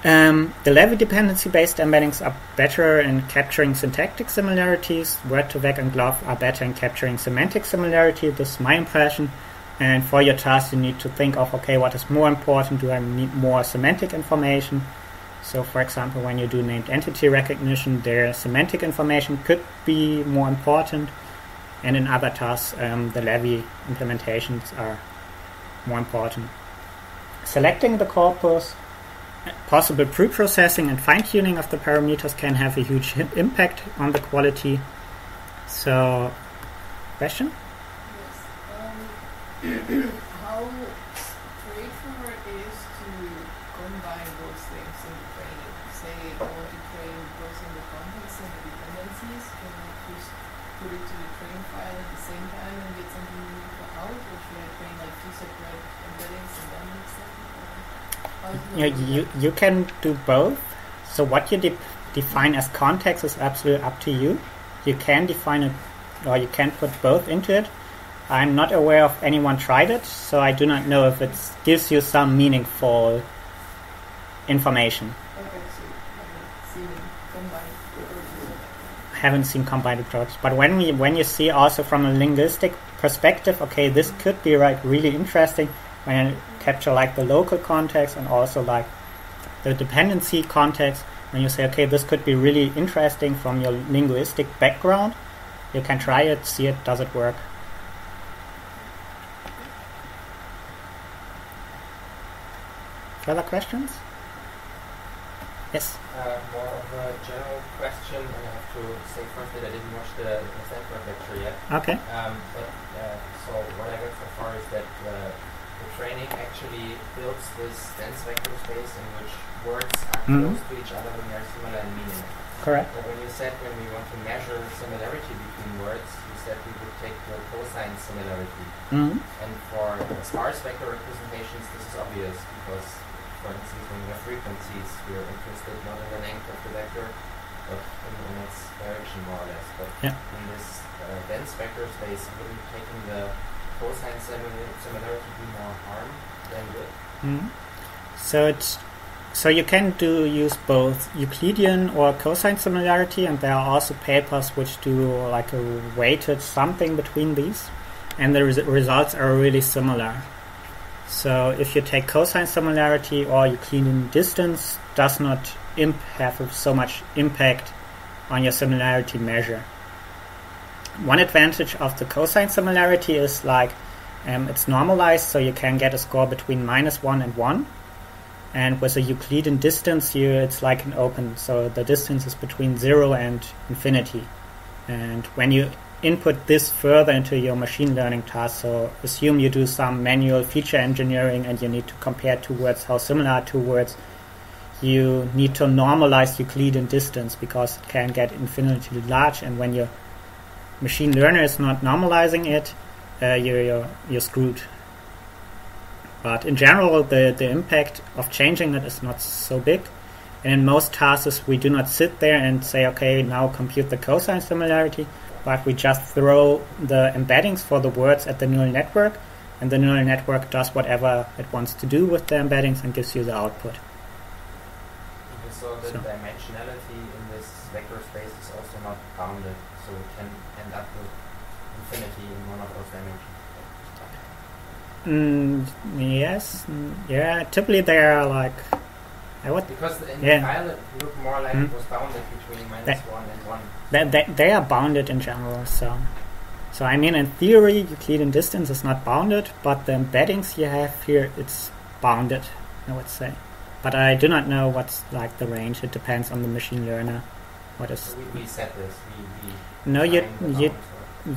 Um, the Levy dependency based embeddings are better in capturing syntactic similarities. Word2Vec and GloVe are better in capturing semantic similarity. This is my impression. And for your task, you need to think of okay, what is more important? Do I need more semantic information? So, for example, when you do named entity recognition, their semantic information could be more important. And in other tasks, um, the Levy implementations are more important. Selecting the corpus, possible pre-processing and fine-tuning of the parameters can have a huge impact on the quality. So, question? How straightforward it is to combine those things in the training. Say oh, I want to train both in the context and the dependencies, can I just put it to the train file at the same time and get something meaningful out, or should I train like two separate embeddings and then mix them? Or Yeah, you, you can do both. So what you de- define as context is absolutely up to you. You can define it, or you can put both into it. I'm not aware of anyone tried it, so I do not know if it gives you some meaningful information. I haven't seen combined approaches. But when we when you see also from a linguistic perspective, okay, this could be like really interesting. when you capture like the local context and also like the dependency context. When you say, okay, this could be really interesting from your linguistic background, you can try it, see it, does it work. Further questions? Yes. Uh, more of a general question. And I have to say first that I didn't watch the, the Stanford lecture yet. Okay. Um, but uh, so what I got so far is that uh, the training actually builds this dense vector space in which words are Mhm. close to each other when they are similar in meaning. Correct. But when you said when we want to measure similarity between words, you said we would take the cosine similarity. hmm And for sparse vector representations, this is obvious because, for instance, when we have frequencies, we are interested not in the length of the vector, but in, in its direction more or less. But Yeah. in this uh, dense space, wouldn't taking the cosine similarity do more harm than good? Mhm. So it's so you can do use both Euclidean or cosine similarity, and there are also papers which do like a weighted something between these, and the res- results are really similar. So if you take cosine similarity or Euclidean distance, does not have so much impact on your similarity measure. One advantage of the cosine similarity is like um, it's normalized, so you can get a score between minus one and one. And with a Euclidean distance, here, it's like an open, so the distance is between zero and infinity. And when you input this further into your machine learning task, so assume you do some manual feature engineering and you need to compare two words, how similar are two words, you need to normalize Euclidean distance because it can get infinitely large. And when your machine learner is not normalizing it, uh, you're, you're, you're screwed. But in general, the, the impact of changing it is not so big. And in most tasks, we do not sit there and say, okay, now compute the cosine similarity, but we just throw the embeddings for the words at the neural network, and the neural network does whatever it wants to do with the embeddings and gives you the output. Okay, so the So- dimensionality in this vector space is also not bounded, so we can end up with infinity in one of those dimensions. Mm, yes, mm, yeah, typically they are like, I would Because in Yeah. the file it looked more like Mhm. it was bounded between minus That- one and one. they, they, they are bounded in general. So, so I mean, in theory, Euclidean distance is not bounded, but the embeddings you have here, it's bounded. I would say, but I do not know what's like the range. It depends on the machine learner. What is So we, we set this. We, we no, you you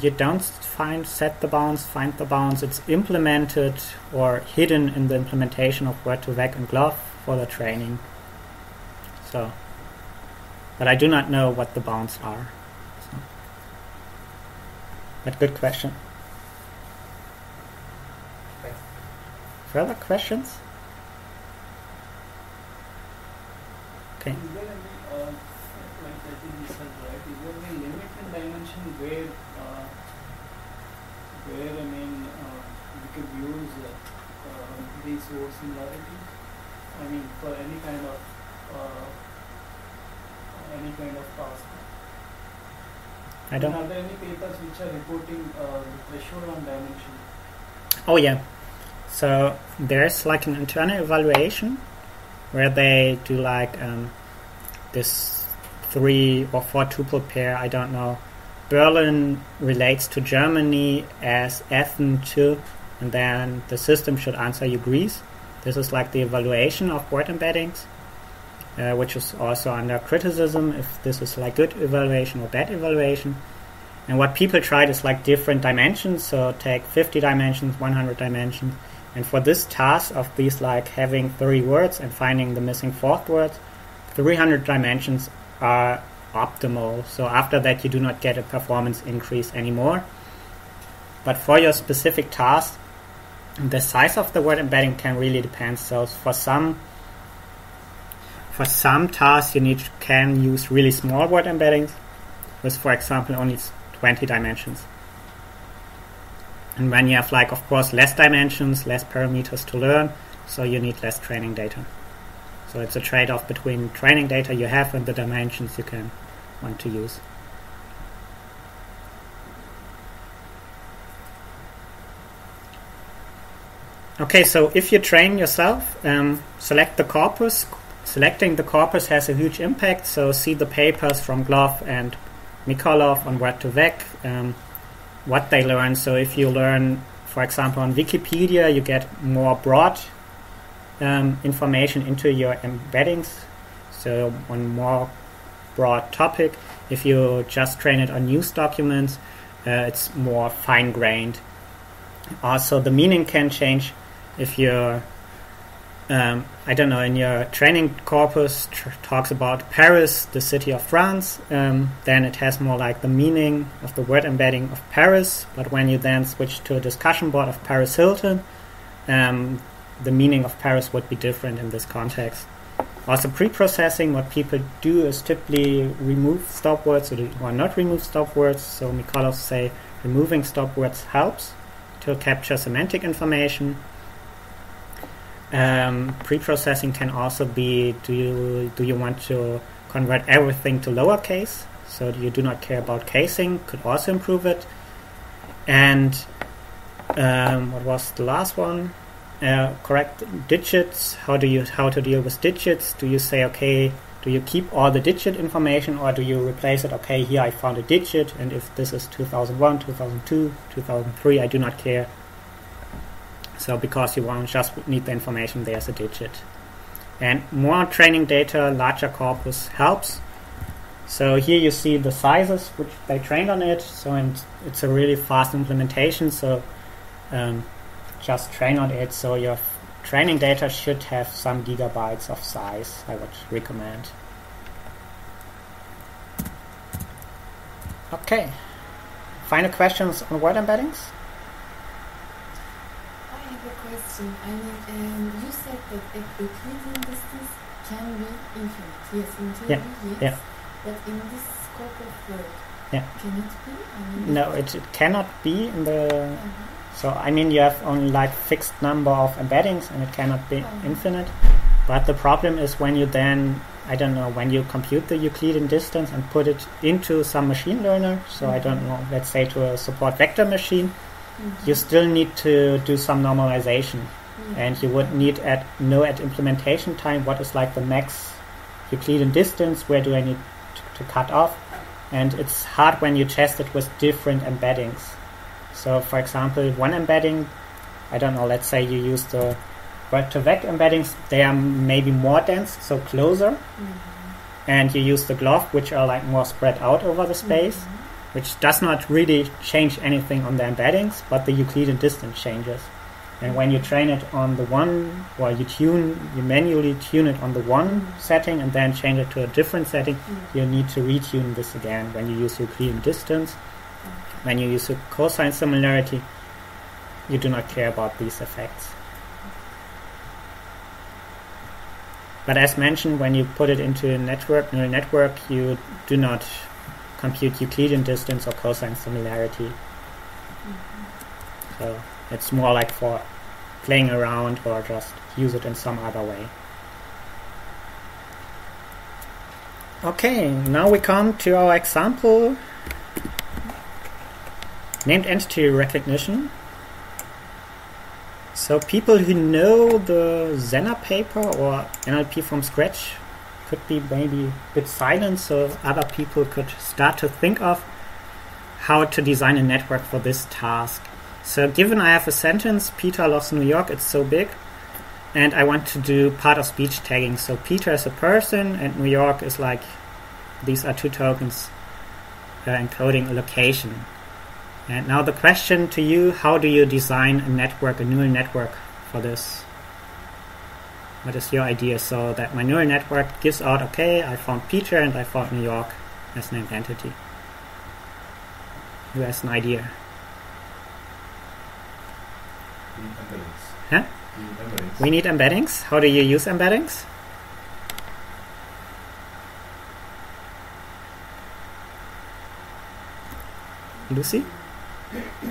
you don't find set the bounds, find the bounds. It's implemented or hidden in the implementation of Word2Vec and GloVe for the training. So, but I do not know what the bounds are. So. But good question. Thanks. Further questions? Okay. Is there any, uh, like I think you said right, is there any limit in dimension where, uh, where I mean, we could use these word similarities? I mean, for any kind of, any kind of task. I don't. Are there any papers which are reporting the threshold on dimension? Oh yeah. So there's like an internal evaluation where they do like um, this three or four tuple pair. I don't know. Berlin relates to Germany as Athens to, and then the system should answer you Greece. This is like the evaluation of word embeddings, uh, which is also under criticism if this is like good evaluation or bad evaluation. And what people tried is like different dimensions, so take 50 dimensions, 100 dimensions. And for this task of these like having three words and finding the missing fourth word, 300 dimensions are optimal. So after that, you do not get a performance increase anymore. But for your specific task, the size of the word embedding can really depend. So for some for some tasks, you need can use really small word embeddings with, for example, only 20 dimensions. And when you have, like, of course, less dimensions, less parameters to learn, so you need less training data. So it's a trade off between training data you have and the dimensions you can want to use. Okay, so if you train yourself, um, select the corpus. Selecting the corpus has a huge impact. So see the papers from GloVe and Mikolov on Word2Vec, um, what they learn. So if you learn, for example, on Wikipedia, you get more broad um, information into your embeddings. So on more broad topic. If you just train it on news documents, uh, it's more fine grained. Also, the meaning can change if you're um, I don't know, in your training corpus tr- talks about Paris, the city of France, um, then it has more like the meaning of the word embedding of Paris. But when you then switch to a discussion board of Paris Hilton, um, the meaning of Paris would be different in this context. Also, pre-processing, what people do is typically remove stop words or, or not remove stop words. So Mikolov say removing stop words helps to capture semantic information. Um, pre-processing can also be: do you do you want to convert everything to lowercase? So you do not care about casing. Could also improve it. And um, what was the last one? Uh, correct digits. How do you how to deal with digits? Do you say okay? Do you keep all the digit information, or do you replace it? Okay, here I found a digit, and if this is 2001, 2002, 2003, I do not care. So because you won't just need the information, there as a digit. And more training data, larger corpus helps. So here you see the sizes which they trained on it. So and it's a really fast implementation. So um, just train on it. So your training data should have some gigabytes of size. I would recommend. Okay. Final questions on word embeddings? Question. I mean, um, you said that a Euclidean distance can be infinite. Yes, in theory, Yeah, yes. yeah. But in this scope of work, Yeah. can it be? I mean, No, it, it cannot be in the. Uh-huh. So I mean, you have only like fixed number of embeddings, and it cannot be Oh. infinite. But the problem is when you then, I don't know, when you compute the Euclidean distance and put it into some machine learner. So I don't know, let's say to a support vector machine. You still need to do some normalization, Yeah. and you would need at know at implementation time what is like the max Euclidean distance. Where do I need to, to cut off? And it's hard when you test it with different embeddings. So, for example, one embedding, I don't know, let's say you use the Word2Vec embeddings, they are maybe more dense, so closer, Mhm. and you use the GloVe, which are like more spread out over the space, Mhm. Which does not really change anything on the embeddings, but the Euclidean distance changes. And when you train it on the one, or you tune, you manually tune it on the one setting and then change it to a different setting, Mhm. you need to retune this again when you use Euclidean distance. When you use a cosine similarity, you do not care about these effects. But as mentioned, when you put it into a network, neural network, you do not compute Euclidean distance or cosine similarity. Mhm. So it's more like for playing around or just use it in some other way. Okay, now we come to our example named entity recognition. So people who know the SENNA paper or NLP from scratch could be maybe a bit silent so other people could start to think of how to design a network for this task. So given I have a sentence, Peter loves New York, it's so big, and I want to do part of speech tagging. So Peter is a person and New York is like, these are two tokens uh, encoding a location. And now the question to you, how do you design a network, a neural network for this? What is your idea so that my neural network gives out, okay, I found Peter and I found New York as an entity. Who has an idea? The embeddings. Huh? The embeddings. We need embeddings. How do you use embeddings? Lucy? you encode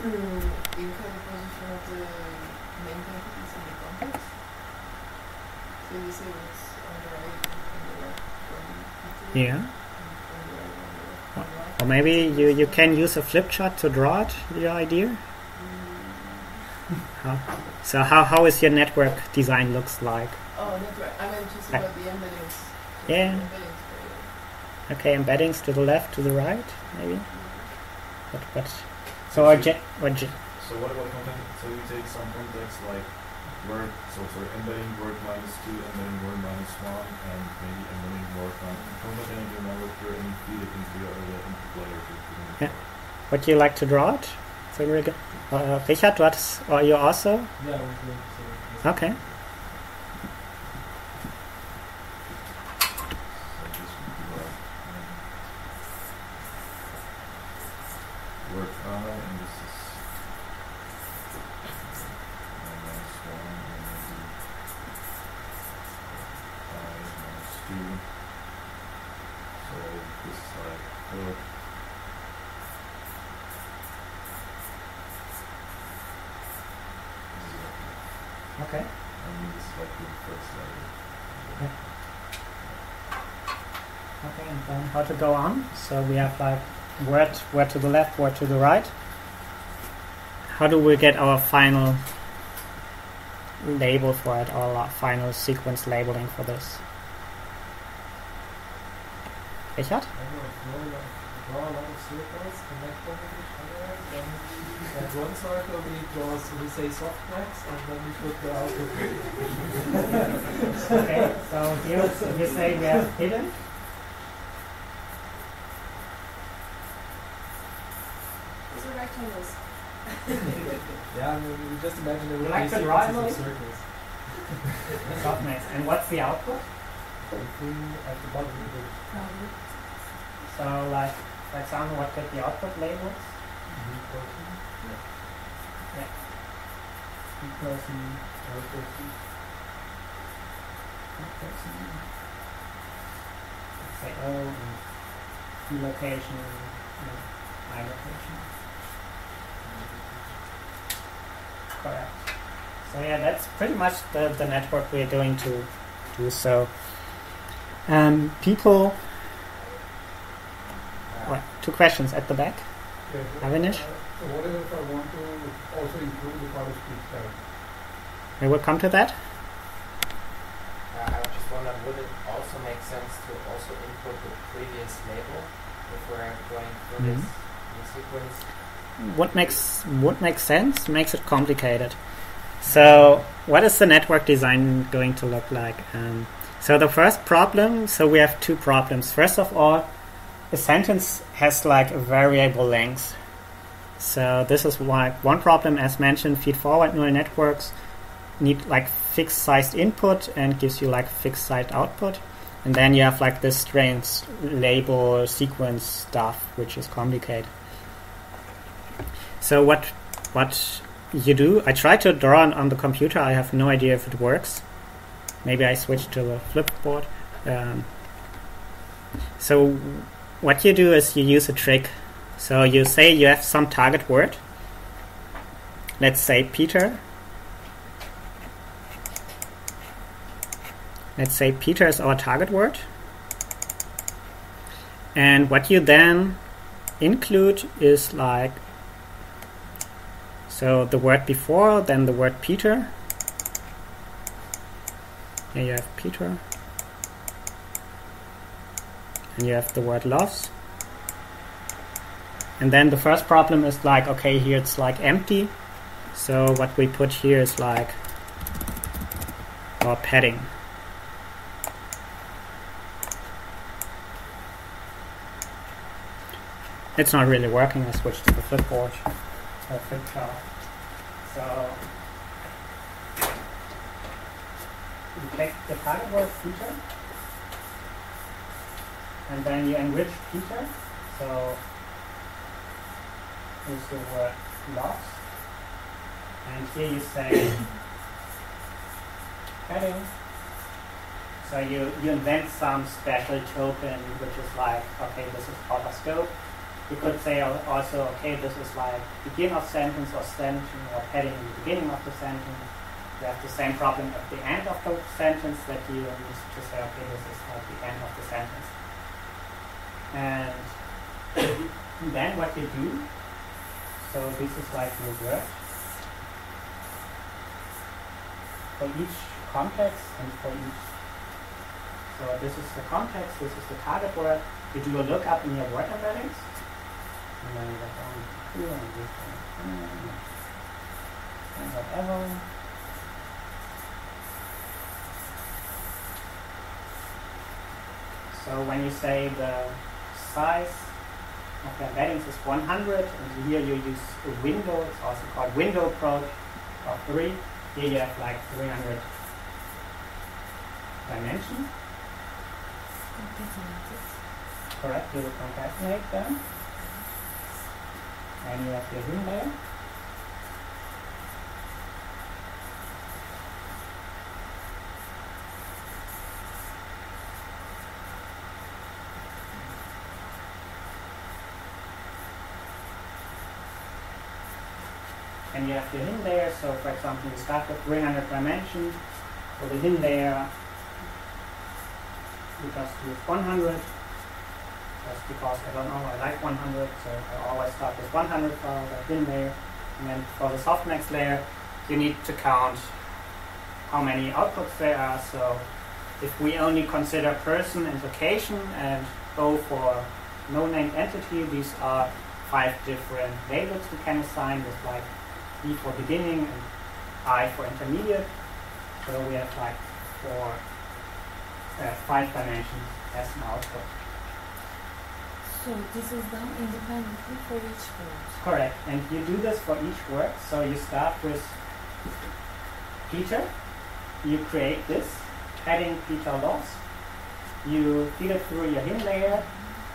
the position of the main entities in the context. So you say what's on the right and on the left from Peter, Yeah. and on the right and on the left from Ralph. Or maybe you, you can use a flip chart to draw it, your idea? How, so how, how is your network design looks like? Oh, network. I meant just I- about the embeddings. Just Yeah. the embeddings. Okay, embeddings to the left, to the right, maybe. Mm-hmm. But but so our ge- or ge- So what about content? So you take some context like word, so for embedding word minus two, embedding word minus one, and maybe embedding word one content in your network here and feed it into your other input layer. to put in the Yeah. what do you like to draw it? So we're go- uh, Richard, what is, are you also Yeah, I was going to say. this. okay? So this would be like um, word I, and this is I minus one, and maybe I minus two. So this is like hook. This is like, Okay. and this is like the first layer. Okay, and then how to go on? So we have like word, word to the left, where to the right. How do we get our final label for it, or our final sequence labeling for this? Richard? I don't know, draw a lot, draw a lot of circles, connect them with each other, then at one circle we draw, so we say softmax, and then we put the output. okay, so here you say we have hidden. Those are rectangles. Yeah, we just imagine there would Like be sequences of maybe? circles. Softmax. And what's the output? The at the bottom of the Probably. So like, for example, what could the output labels? Person, person, L person, person. Let's say O and location and I location. Correct. So yeah, that's pretty much the, the network we're doing to do so. Um, people. What? Two questions at the back. Avinash? So what if I want to also include the part of speech tag? We will come to that. Uh, I just wondering, would it also make sense to also input the previous label if we're going through Mhm. this new sequence? What makes what makes sense makes it complicated. So, what is the network design going to look like? Um, so, the first problem. So, we have two problems. First of all, a sentence has like a variable length. So, this is why one problem, as mentioned, feed-forward neural networks need like fixed sized input and gives you like fixed sized output. And then you have like this strange label sequence stuff, which is complicated. So what what you do? I try to draw on, on the computer. I have no idea if it works. Maybe I switch to the flipboard. Um, so what you do is you use a trick. So you say you have some target word. Let's say Peter. Let's say Peter is our target word. And what you then include is like so the word before, then the word Peter. Here you have Peter. And you have the word loves. And then the first problem is like, okay, here it's like empty. So what we put here is like our padding. It's not really working. I switched to the flipboard. Flip chart. So you take the word Peter, and then you enrich Peter. So use the word lost, and here you say heading. So you, you invent some special token which is like, okay, this is outer scope. You could say also, okay, this is like begin of sentence or sentence or heading in the beginning of the sentence. You have the same problem at the end of the sentence that you need to say, okay, this is like the end of the sentence. And then what you do, so this is like your word. for each context and for each. So this is the context, this is the target word. You do a lookup in your word embeddings. And then you go down here and this one. And whatever. So when you say the size of the embeddings is 100, and here you use a window, it's also called window approach of 3. Here you have like 300 dimensions. Correct, you will concatenate them. And you have your hidden layer. and you have your hidden layer. So, for example, you start with 300 dimensions. For the hidden layer, you just use 100. Just because I don't know, I like 100, so I always start with 100 for the hidden layer. And then for the softmax layer, you need to count how many outputs there are. So, if we only consider person and location and O for no named entity, these are five different labels we can assign with like E for beginning and I for intermediate. So we have like four, uh, five dimensions as an output. So this is done independently for each word. Correct. And you do this for each word. So you start with Peter. You create this heading Peter loss. You feed it through your hidden layer,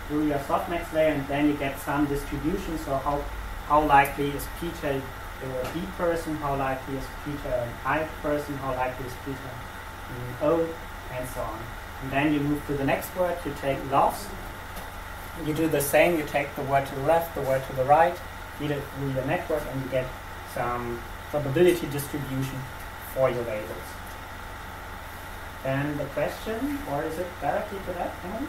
through your softmax layer, and then you get some distribution. So how how likely is Peter a uh, B person, how likely is Peter an I person, how likely is Peter an mm, O, and so on. And then you move to the next word, you take loss. You do the same, you take the word to the left, the word to the right, feed it through your network, and you get some probability distribution for your labels. Then the question, or is it directly to that, Emily?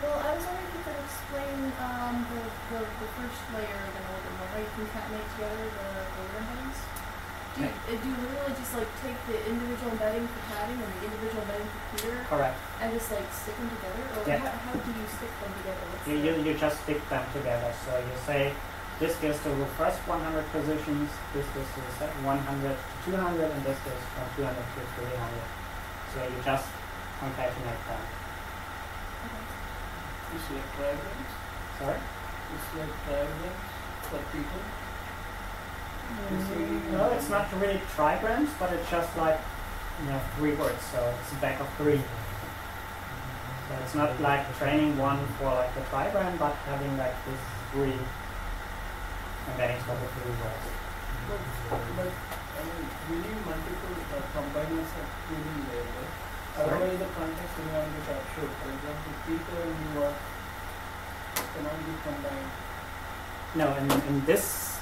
Well, I was wondering if you could explain um, the, the, the first layer again a little bit more. How you concatenate together the, the embeddings? Do you, uh, do you literally just like take the individual embedding for padding and the individual embedding for Peter Correct. and just like stick them together? Or Yeah. how, how do you stick them together? What's You, you, you just stick them together. So you say this goes to the first 100 positions, this goes to the second 100 to 200, and this goes from 200 to 300. So you just concatenate them. It's like trigrams. Sorry? It's like trigrams for people. Mm, no, it's not really trigrams, but it's just like you know three words. So it's a back of three. So it's not like training one for like the trigram, but having like this three embeddings for the three words. But, but I mean, we need multiple uh, combiners at tuning layer, right? Otherwise, the context will not get captured. For example, Peter and you are cannot be combined. No, in, in this,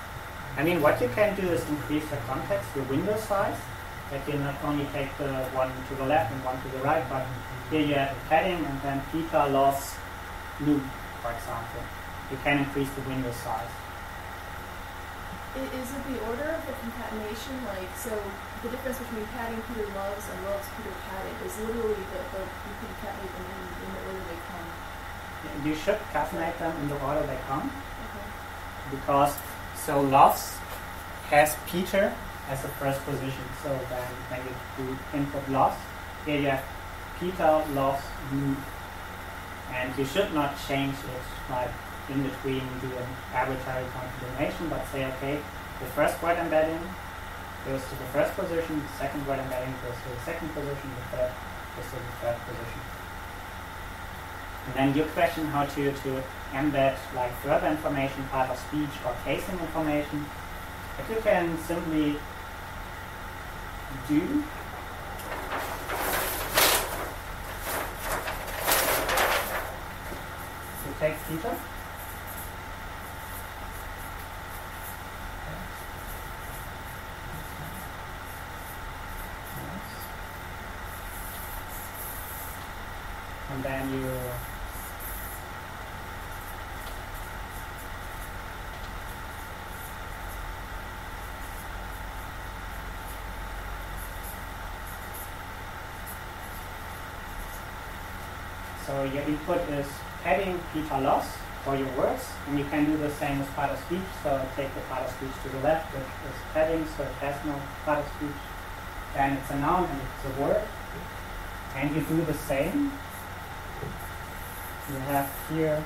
I mean, what you can do is increase the context, the window size. That you not only take the one to the left and one to the right, but here you have a padding and then Peter loss loop, for example. You can increase the window size. Is it the order of the concatenation? Like, so the difference between padding Peter loves and loves Peter padding is literally the, the you concatenate them in, in the order they come. You should concatenate them in the order they come Okay. because so loves has Peter as the first position. So then do input loss, here you have Peter loves loop. And you should not change it like in between an arbitrary configuration, but say okay, the first word embedding goes to the first position, the second word embedding goes to the second position, the third goes to the third position. And then your question how to, to embed like further information, part of speech or casing information. If you can simply do? You take theta and then you So your input is padding, Peter loss for your words, and you can do the same as part of speech. So take the part of speech to the left, which is padding, so it has no part of speech. Then it's a noun and it's a word. And you do the same. You have here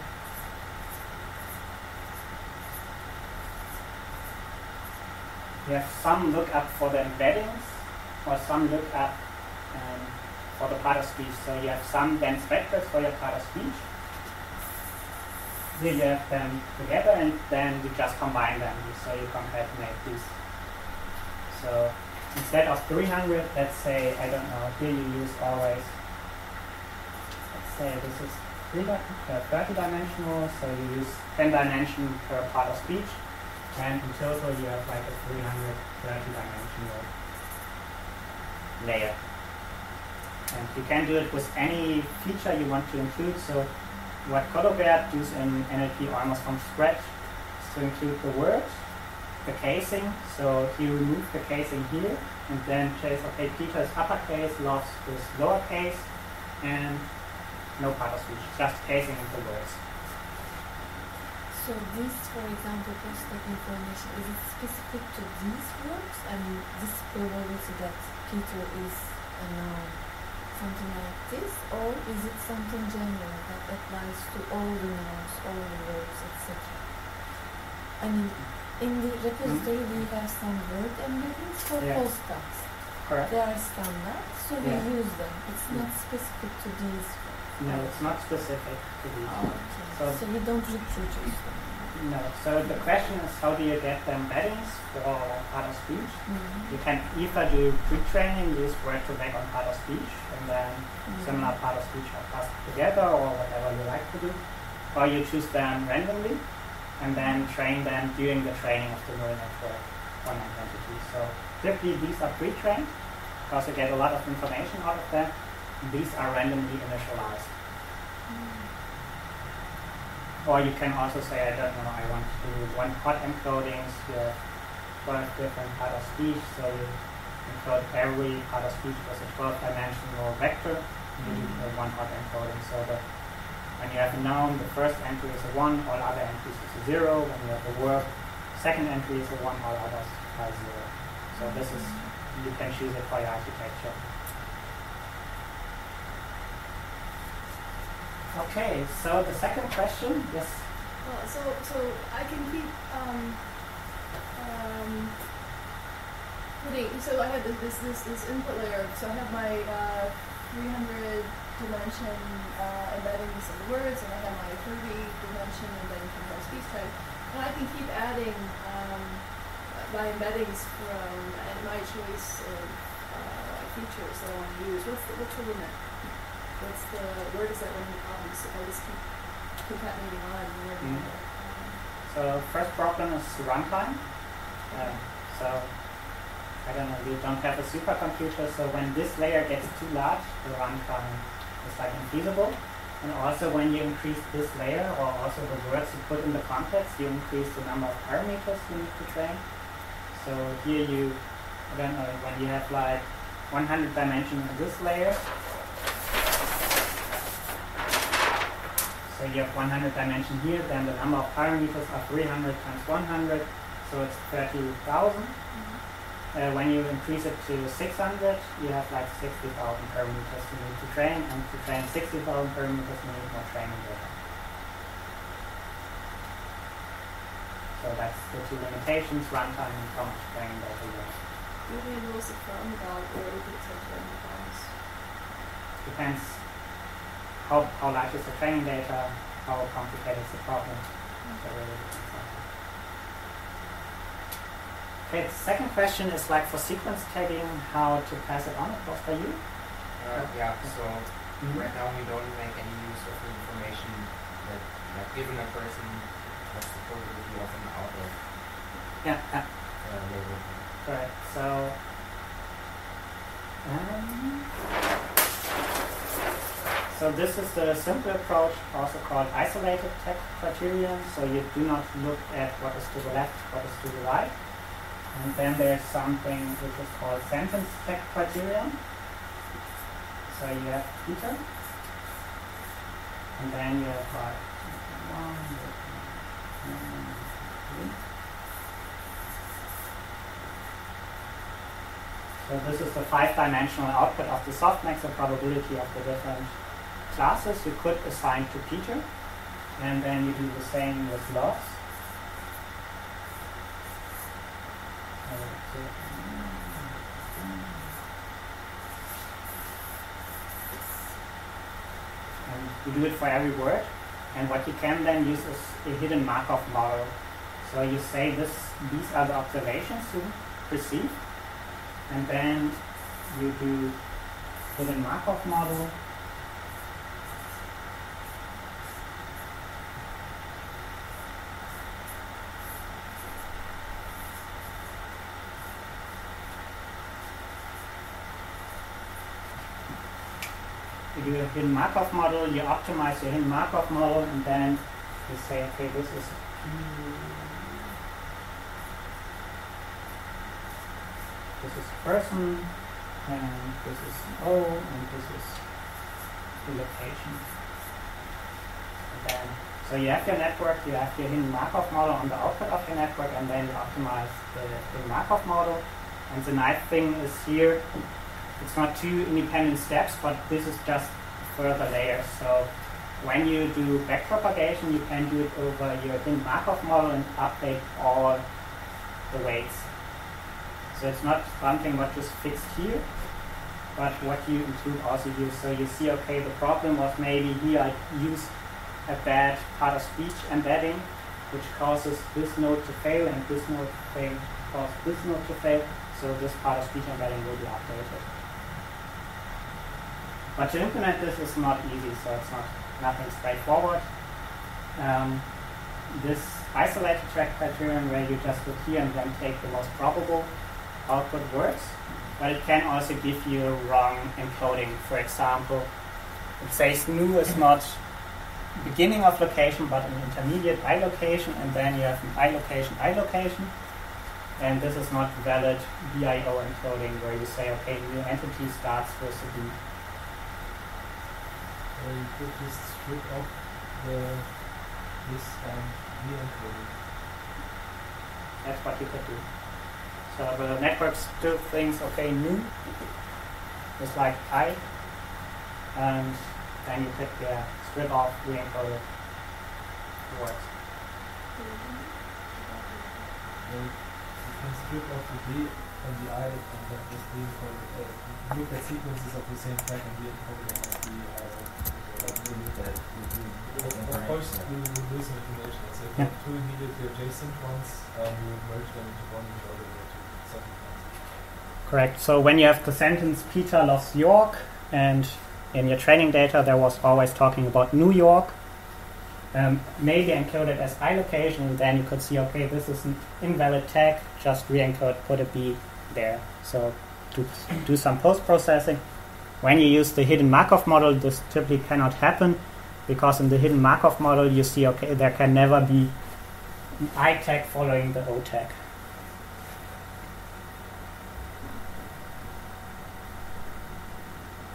you have some lookup for the embeddings or some lookup um, for the part of speech. So you have some dense vectors for your part of speech. Here you have them together and then you just combine them. So you concatenate these. So instead of 300, let's say, I don't know, here you use always, let's say this is uh, 30 dimensional, so you use 10 dimension per part of speech. And in total, you have like a 330 dimensional layer. And you can do it with any feature you want to include. So what Collobert does in NLP almost from scratch is to include the word, the casing. So he removed the casing here and then says, okay, Peter is uppercase, loves is lowercase, and no part of speech, just casing in the words. So this, for example, post information, is it specific to these words? I mean, this probability that Peter is a noun, something like this, or is it something general that applies to all the nouns, all the verbs, etc.? I mean, in the repository hmm? we have some word embeddings for Yeah. postcards. Correct? They are standard, so we Yeah. use them. It's not specific to these. No, it's not specific to these. Oh, okay. So- So, you don't reproduce them. No. So the question is, how do you get the embeddings for part of speech? Mhm. You can either do pre-training, use Word2Vec on part of speech, and then Mhm. similar part of speech are passed together, or whatever you like to do. Or you choose them randomly, and then train them during the training of the neural network on identity. So typically these are pre-trained, because you get a lot of information out of them. These are randomly initialized. Or you can also say, I don't know, I want to do one hot encodings, you have 12 different part of speech, so you encode every part of speech with a 12 dimensional vector, and you do one hot encoding, so that when you have a noun, the first entry is a 1, all other entries is a 0, when you have a verb, second entry is a 1, all others are 0. So this is, you can choose it your architecture. Okay, so the second question, yes, Well, so so I can keep um, um, putting. So I have this this this, this input layer. So I have my uh, 300 dimension uh, embeddings of the words, and I have my 30 dimension embedding from my speech type, and I can keep adding um, my embeddings from my choice of uh, features that I want to use. What's the what's the limit? What's the where does that limit if I just keep concatenating on more and more? Um, So first problem is runtime. Uh, so I don't know, you don't have a supercomputer, so when this layer gets too large, the runtime is like infeasible. And also when you increase this layer, or also the words you put in the context, you increase the number of parameters you need to train. So here you, I don't know, when you have like 100 dimension in this layer, So you have 100 dimension here, then the number of parameters are 300 times 100, so it's 30,000. Uh, when you increase it to 600, you have like 60,000 parameters you need to train, and to train 60,000 parameters, you need more training data. So that's the two limitations, runtime and how much training data you have. Do you have any rules of thumb about where we could take training times? Depends how, how large is the training data, how complicated is the problem. So it really depends on that. Okay, the second question is like for sequence tagging, how to pass it on. Was by you? Uh, yeah, so Mhm. right now we don't make any use of the information that, like, given a person what's the probability of an out of Yeah, yeah. uh, label. Correct. So, um, so this is the simple approach, also called isolated tag criterion. So you do not look at what is to the left, what is to the right. And then there's something which is called sentence tag criterion. So you have Peter. And then you have like one, two, three. So this is the five-dimensional output of the softmax, the probability of the different classes you could assign to Peter. And then you do the same with loss. And you do it for every word. And what you can then use is a hidden Markov model. So you say this, these are the observations you perceive, and then you do hidden Markov model. Do a hidden Markov model, you optimize your hidden Markov model, and then you say, okay, this is this is person, and this is O, and this is the location. And then, so you have your network, you have your hidden Markov model on the output of your network, and then you optimize the hidden Markov model. And the nice thing is here, it's not two independent steps, but this is just further layers. So when you do backpropagation, you can do it over your hidden Markov model and update all the weights. So it's not something what is fixed here, but what you include also here. So you see, okay, the problem was maybe here I used a bad part of speech embedding, which causes this node to fail, and this node to fail causes this node to fail. So this part of speech embedding will be updated. But to implement this is not easy, so it's not nothing straightforward. Um, this isolated tag criterion where you just look here and then take the most probable output works, but it can also give you wrong encoding. For example, it says new is not beginning of location but an intermediate I location, and then you have an I location I location. And this is not valid BIO encoding where you say, okay, new entity starts with a B. You could just strip off the this and re-encode it. That's what you could do. So the network still thinks, okay, new is like I, and then you click the strip off, re-encode it. Works. Or you can strip off the D and the I and then just re-encode. Uh, look at sequences of the same type and re-encode them as the Of course, you will lose some information. So if have two immediately adjacent ones, um, you would merge them into one in order to separate ones. Correct. So when you have the sentence Peter loves York, and in your training data there was always talking about New York, um, maybe encoded as I location, then you could see, okay, this is an invalid tag, just re-encode, put a B there. So to do some post-processing. When you use the hidden Markov model, this typically cannot happen because in the hidden Markov model you see, okay, there can never be an I tag following the O tag.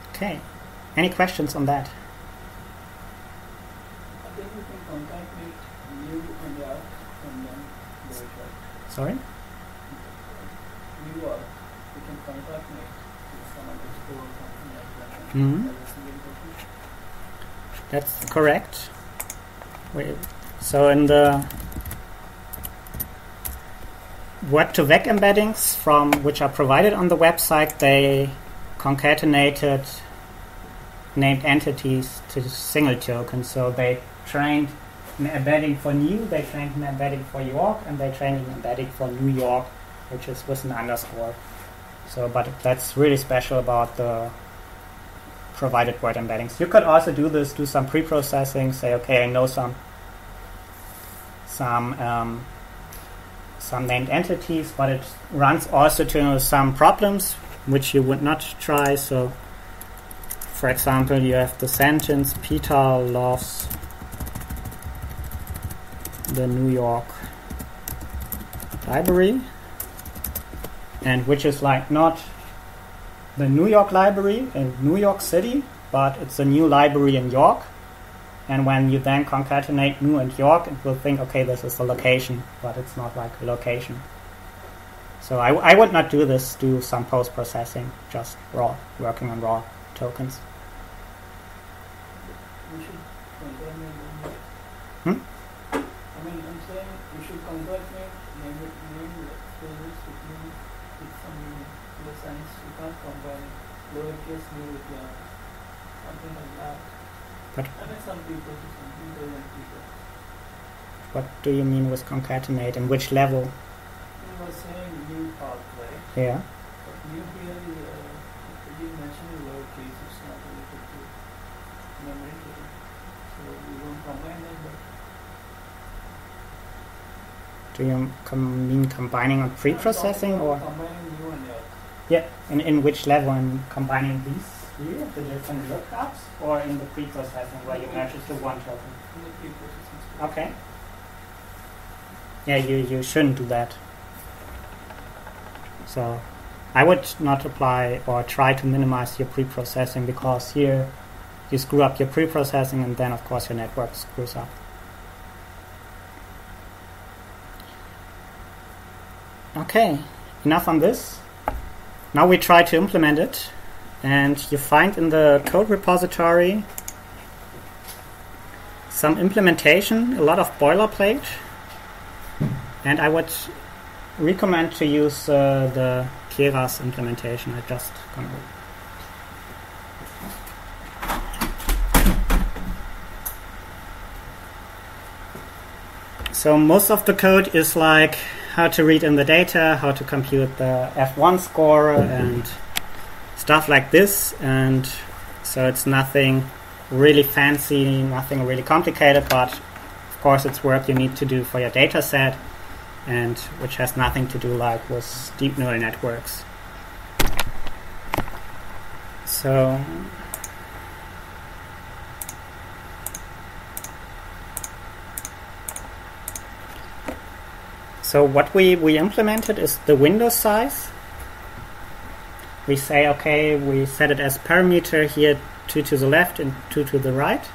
Okay. Any questions on that? I think we can contact with you and the arc and then do it right. Sorry? You are, we can contact me with some underscore or something is. That's correct. Wait, so in the Word2Vec embeddings from which are provided on the website, they concatenated named entities to single tokens. So they trained an embedding for new, they trained an embedding for York, and they trained an embedding for New York, which is with an underscore. So, but that's really special about the provided word embeddings. You could also do this, do some pre-processing, say, okay, I know some some um, some named entities, but it runs also to some problems which you would not try. So, for example, you have the sentence Peter loves the New York library, and which is like not the New York library in New York City, but it's a new library in York. and when you then concatenate New and York, it will think, okay, this is the location, but it's not like a location. So I, I would not do this, do some post processing, just raw, working on raw tokens. We should. Hmm? I mean, I'm saying we should concatenate name it, name the phases with meaning with some meaning. In the sense, you can't combine lowercase new with York. Something like that. But- I mean, some people do something, they don't people. What do you mean with concatenate? And which level? You were saying new right? Yeah. But new here uh, you mentioned the lowercase, it's not related to memory. So we won't combine them, but Do you com- mean combining on pre-processing or? Combining new and York. Yeah. In, in which level? In combining these three, the different lookups, or in the pre-processing where you merge it to one token? Okay. Yeah, you, you shouldn't do that. So I would not apply or try to minimize your pre-processing because here you screw up your pre-processing and then of course your network screws up. Okay, enough on this. Now we try to implement it and you find in the code repository some implementation, a lot of boilerplate, and I would recommend to use uh, the Keras implementation. I just gonna So most of the code is like how to read in the data, how to compute the F1 score, and stuff like this. And so it's nothing really fancy, nothing really complicated, but of course it's work you need to do for your data set and which has nothing to do like with deep neural networks. So So what we, we implemented is the window size. We say, okay, we set it as parameter here, two to the left and two to the right.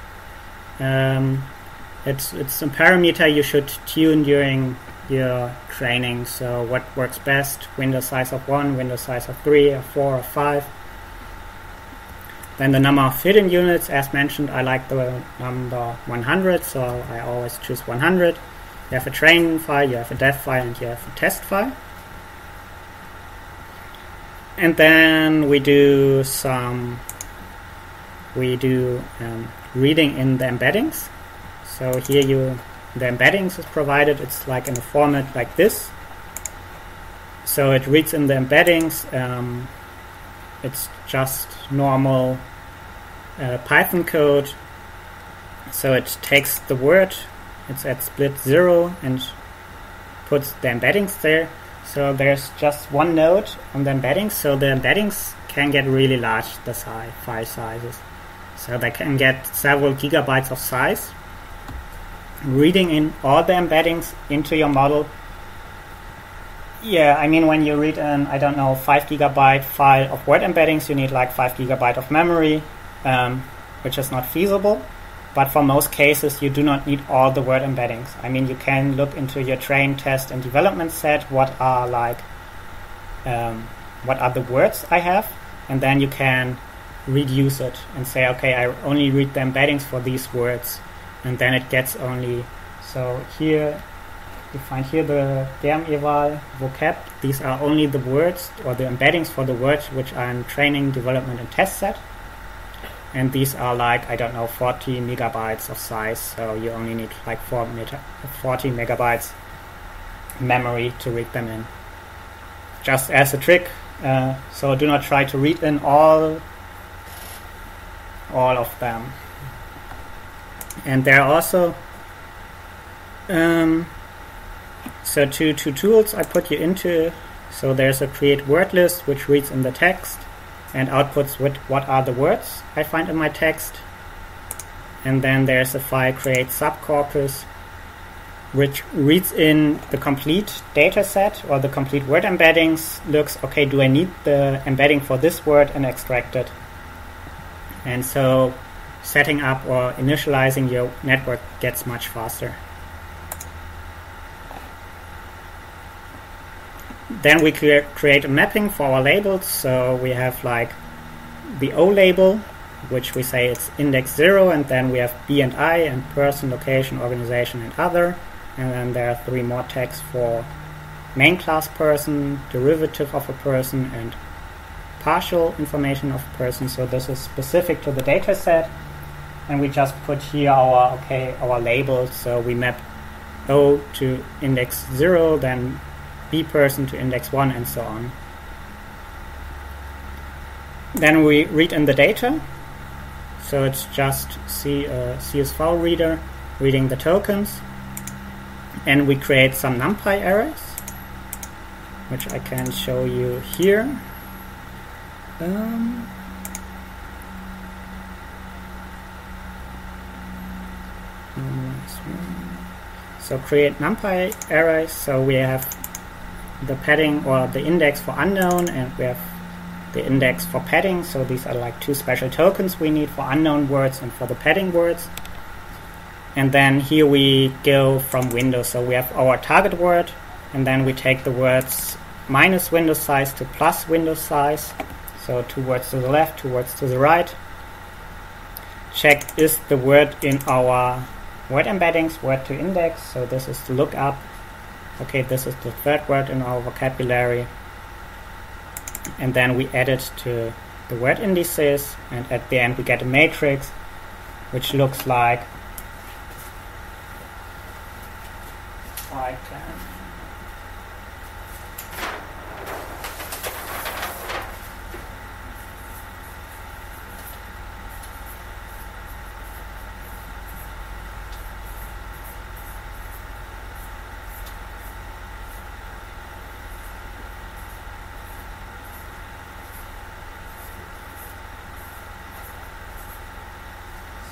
Um, it's it's a parameter you should tune during your training. So what works best? Window size of one, window size of three, or four, or five. Then the number of hidden units, as mentioned, I like the number 100, so I always choose 100. You have a train file, you have a dev file, and you have a test file. And then we do some, we do um, reading in the embeddings. So here you, the embeddings is provided. It's like in a format like this. So it reads in the embeddings. Um, it's just normal uh, Python code. So it takes the word, it's at split zero, and puts the embeddings there. So there's just one node on the embeddings, so the embeddings can get really large, the size, file sizes. So they can get several gigabytes of size. Reading in all the embeddings into your model. Yeah, I mean, when you read an, I don't know, 5 gigabyte file of word embeddings, you need like 5 gigabyte of memory, um, which is not feasible. But for most cases, you do not need all the word embeddings. I mean, you can look into your train, test, and development set. What are like, um, what are the words I have, and then you can reduce it and say, okay, I only read the embeddings for these words, and then it gets only. So here, you find here the GermEval vocab. These are only the words or the embeddings for the words which are in training, development, and test set and these are like I don't know 40 megabytes of size. So you only need like 4 meta- 40 megabytes memory to read them in. Just as a trick uh, so do not try to read in all all of them. And there are also um, so two two tools I put you into. So there's a create word list which reads in the text and outputs what, what are the words I find in my text. And then there's a file create subcorpus which reads in the complete data set or the complete word embeddings, looks, okay, do I need the embedding for this word and extract it. And so setting up or initializing your network gets much faster. Then we crea- create a mapping for our labels. So we have like the O label, which we say it's index zero, and then we have B and I and person, location, organization, and other. And then there are three more tags for main class person, derivative of a person, and partial information of a person. So this is specific to the data set. And we just put here our okay our labels. So we map O to index zero, then Person to index one, and so on. Then we read in the data. So it's just C, uh, CSV reader reading the tokens. And we create some NumPy arrays, which I can show you here. Um, so create NumPy arrays. So we have the padding or the index for unknown, and we have the index for padding. So these are like two special tokens we need for unknown words and for the padding words. And then here we go from window. So we have our target word, and then we take the words minus window size to plus window size. So two words to the left, two words to the right. Check is the word in our word embeddings, word to index. So this is the lookup. Okay, this is the third word in our vocabulary. And then we add it to the word indices, and at the end we get a matrix which looks like I can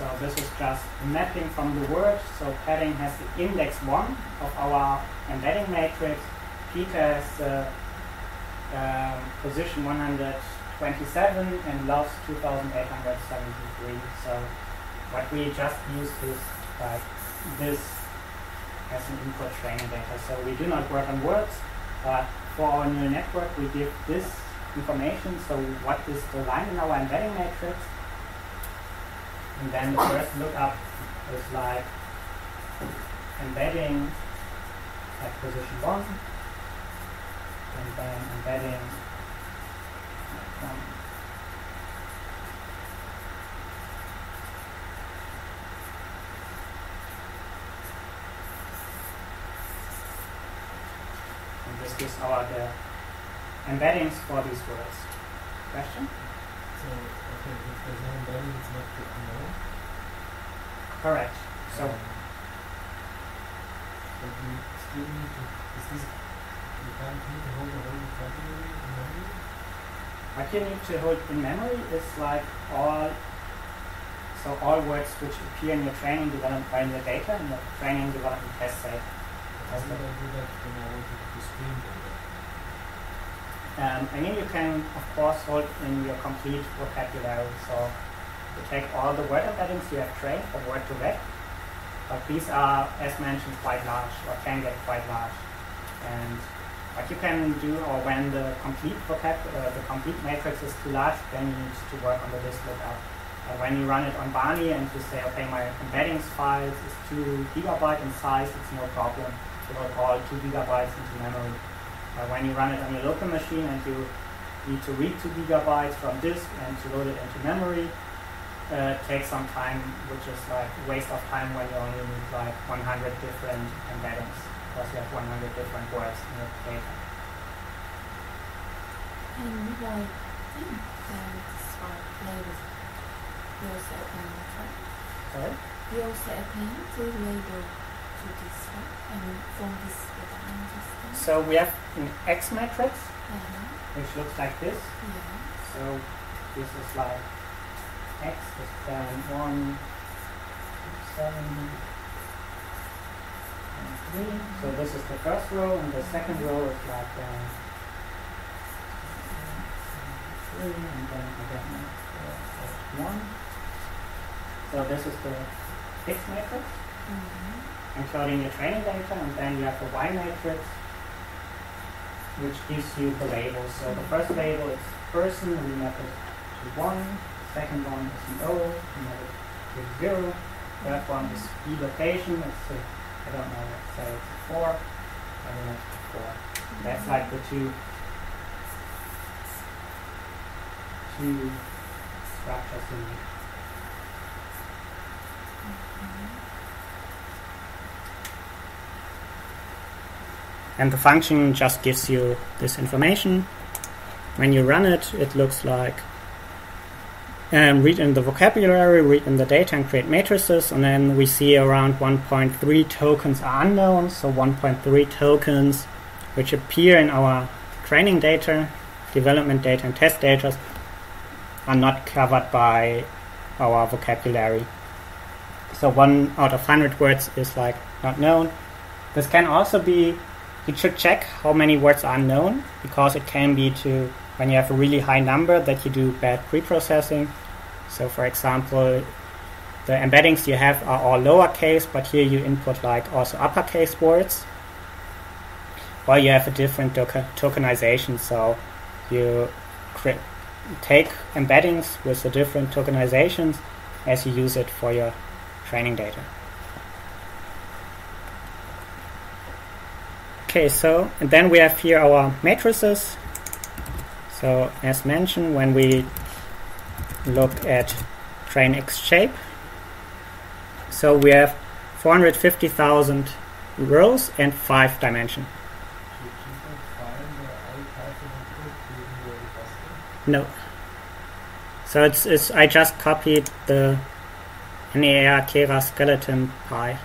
So this is just a mapping from the word. So padding has the index 1 of our embedding matrix. Peter has um, position 127 and loves 2873. So what we just used is like this as an input training data. So we do not work on words, but for our neural network we give this information. So what is the line in our embedding matrix? And then the first lookup is like embedding at position one, and then embedding one. And this gives our the embeddings for these words. Question? So, if there's no embedding, it's not the unknown. Correct. So Um, but you still need to, is this, you can't need to hold the whole vocabulary in memory? What you need to hold in memory is like all, so all words which appear in your training development or in your data in the training development test set. How would I do that when I want to screen data? Um, I mean, you can of course hold in your complete vocabulary. So you take all the word embeddings you have trained from Word2Vec, but these are, as mentioned, quite large or can get quite large. And what you can do, or when the complete vocab, uh, the complete matrix is too large, then you need to work on the list lookup. And when you run it on Barney and you say, okay, my embeddings files is two gigabyte in size, it's no problem to load all two gigabytes into memory. Uh, when you run it on your local machine and you need to read two gigabytes from disk and to load it into memory, uh, takes some time, which is like waste of time when you only need like 100 different embeddings because you have 100 different words in your data. And I think that it's our labels. You also append that, right? Sorry? You also append the label to this, right? I mean, from this. So we have an X matrix, Uh-huh. which looks like this. So this is like X is then 1, 7, and 3. So this is the first row, and the second row is like uh, 3, and then again uh, 1. So this is the X matrix encoding your training data, and then you have the Y matrix, which gives you the labels. So the first label is person, we map it to 1. Second one is an O, we map it to 0. Third one is B location, it's a, I don't know, let's say it's a 4. I it to 4. That's like the two two structures you need. And the function just gives you this information. When you run it, it looks like um, read in the vocabulary, read in the data, and create matrices. And then we see around 1.3 tokens are unknown, so 1.3 tokens which appear in our training data, development data, and test data are not covered by our vocabulary. So one out of 100 words is like not known. This can also be, you should check how many words are known because it can be to, when you have a really high number that you do bad pre-processing. So for example, the embeddings you have are all lowercase, but here you input like also uppercase words. Or you have a different token- tokenization, so you take embeddings with the different tokenizations as you use it for your training data. Okay, so and then we have here our matrices. So as mentioned, when we look at train X shape, so we have 450,000 rows and five dimension. No. So it's, it's I just copied the NER Keras skeleton pie.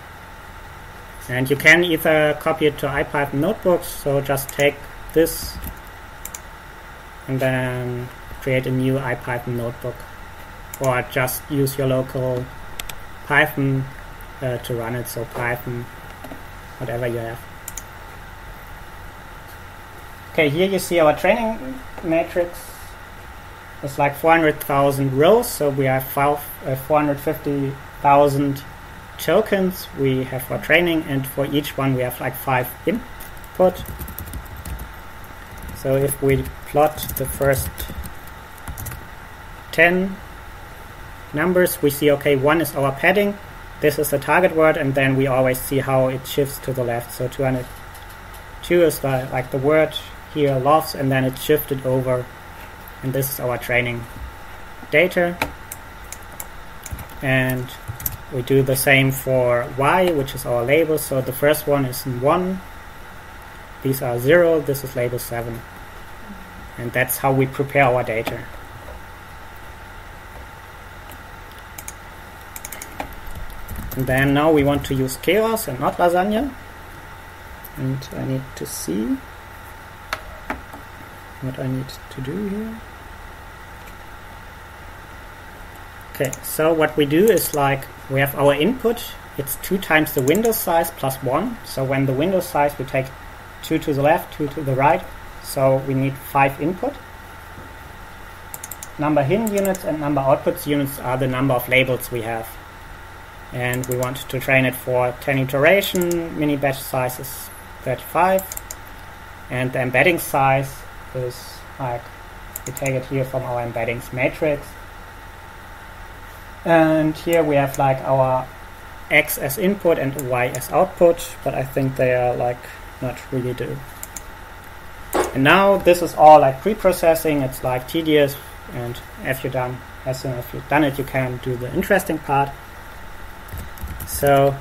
And you can either copy it to IPython notebooks, so just take this and then create a new IPython notebook. Or just use your local Python uh, to run it, so Python, whatever you have. Okay, here you see our training matrix it's like 400,000 rows, so we have uh, 450,000 tokens we have for training, and for each one we have like five input. So if we plot the first 10 numbers, we see okay, one is our padding, this is the target word, and then we always see how it shifts to the left. So 202 is the, like the word here, loves, and then it shifted over and this is our training data and we do the same for y which is our label. So the first one is 1 these are 0 this is label 7 and that's how we prepare our data. And then now we want to use Keras and not Lasagne. And I need to see what I need to do here. Okay, so what we do is like we have our input, it's 2 times the window size plus 1. So when the window size we take 2 to the left, 2 to the right, so we need 5 input. Number hidden units and number outputs units are the number of labels we have. And we want to train it for 10 iteration, mini batch size is 35, and the embedding size is like we take it here from our embeddings matrix and here we have like our x as input and y as output but I think they are like not really do and now this is all like pre-processing it's like tedious and if you're done as soon as you've done it you can do the interesting part so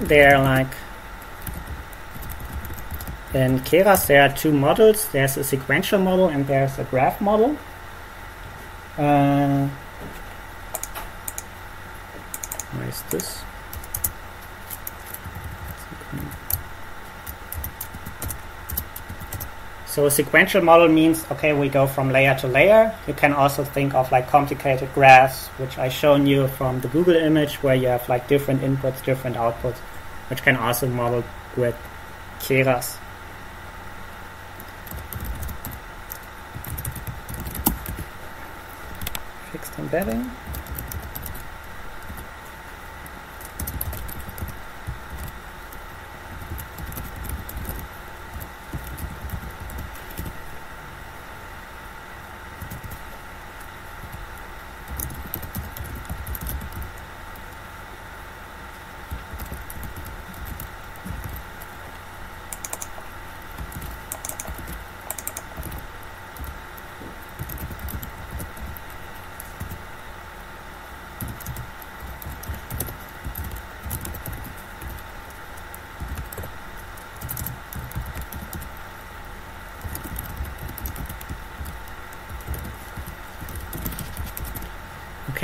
they're like in Keras, there are two models. There's a sequential model and there's a graph model. Uh, where is this? So a sequential model means, okay, we go from layer to layer. You can also think of like complicated graphs, which I shown you from the Google image, where you have like different inputs, different outputs, which can also model with Keras. Embedding.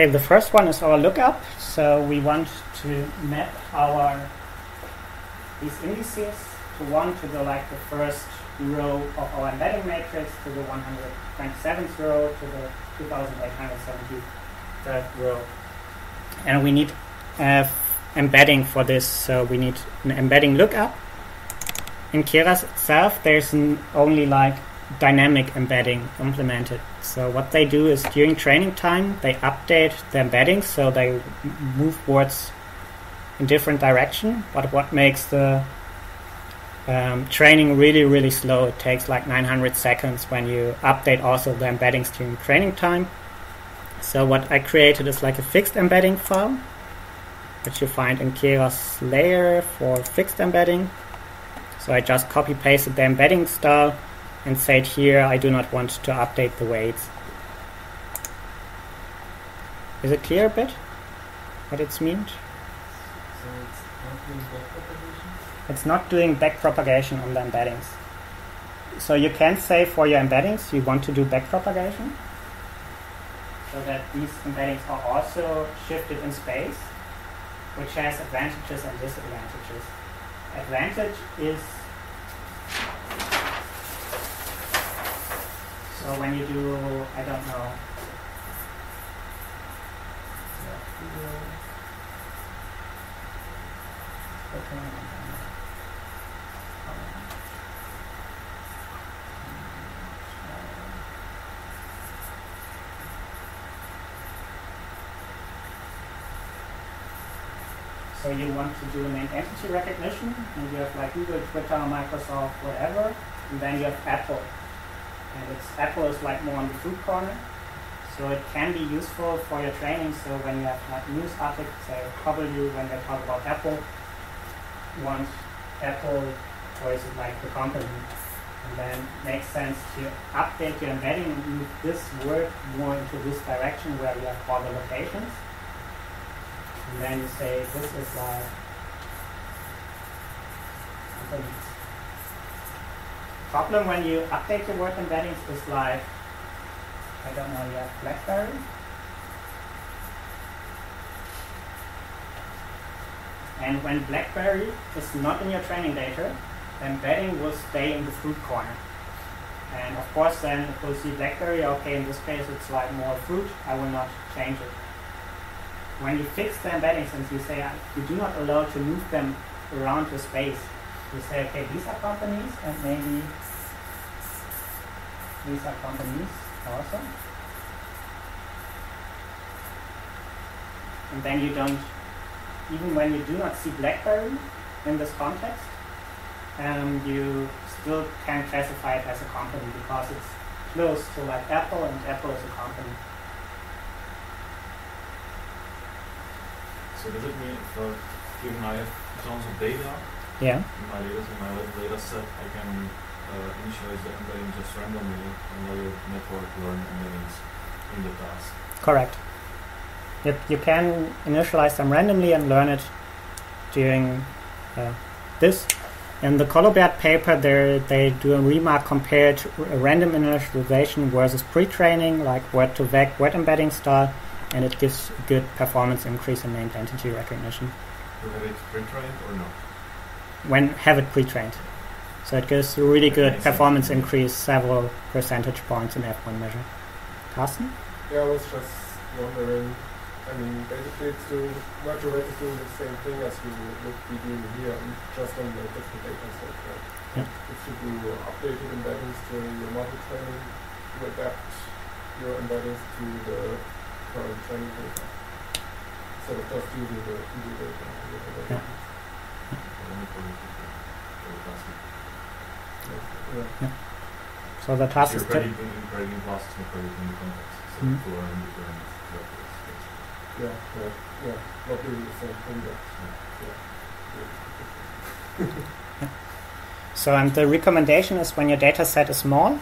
Okay, the first one is our lookup. So we want to map our these indices to one to the like the first row of our embedding matrix to the 127th row to the 2873rd row. And we need uh, embedding for this, so we need an embedding lookup. In Keras itself, there's only like dynamic embedding implemented. So what they do is during training time, they update the embeddings, so they move words in different direction. But what makes the um, training really, really slow, it takes like 900 seconds when you update also the embeddings during training time. So what I created is like a fixed embedding file, which you find in Keras layer for fixed embedding. So I just copy pasted the embedding style and said here I do not want to update the weights. Is it clear a bit what it's meant? So it's not doing backpropagation. It's not doing backpropagation on the embeddings. So you can say for your embeddings you want to do backpropagation so that these embeddings are also shifted in space, which has advantages and disadvantages. Advantage is so when you do, I don't know, So you want to do an entity recognition, and you have like Google, Twitter, Microsoft, whatever, and then you have Apple. And it's Apple is like more on the food corner. So it can be useful for your training. So when you have like news articles, say W when they talk about Apple, want Apple or is it like the company? And then makes sense to update your embedding and move this word more into this direction where you have all the locations. And then you say this is uh, like companies. Problem when you update your word embeddings is like I don't know, have BlackBerry. And when BlackBerry is not in your training data, embedding will stay in the fruit corner. And of course, then it will see BlackBerry. Okay, in this case, it's like more fruit. I will not change it. When you fix the embeddings and you say you do not allow to move them around the space, you say, okay, these are companies, and maybe these are companies also. And then you don't, even when you do not see BlackBerry in this context, um, you still can classify it as a company because it's close to like Apple and Apple is a company. So does it mean for given I have tons of data Yeah. in my data, in my data set, I can uh, initialize the embedding just randomly and let the network learn embeddings in the task. Correct. You, you can initialize them randomly and learn it during uh, this. In the Collobert paper, there they do a remark compared r- random initialization versus pre-training, like Word2Vec, word embedding style, and it gives good performance increase in named entity recognition Do You have it pre-trained or not? When have it pre-trained. So it gives a really good performance increase, several percentage points in F1 measure. Carsten? Yeah, I was just wondering. I mean, basically, it's doing virtual rate is doing the same thing as you would be doing here, just on the different data set. Right? Yeah. If you do updated embeddings during your model training, you adapt your embeddings to the current training data. Instead of just using the data. the Yeah. Only for the for the task. Yeah. So the task So is you're to, predicting, predicting classes and predicting the context. So to learn different vectors. Yeah, yeah, yeah. Not doing the same yeah. So, and the recommendation is when your data set is small,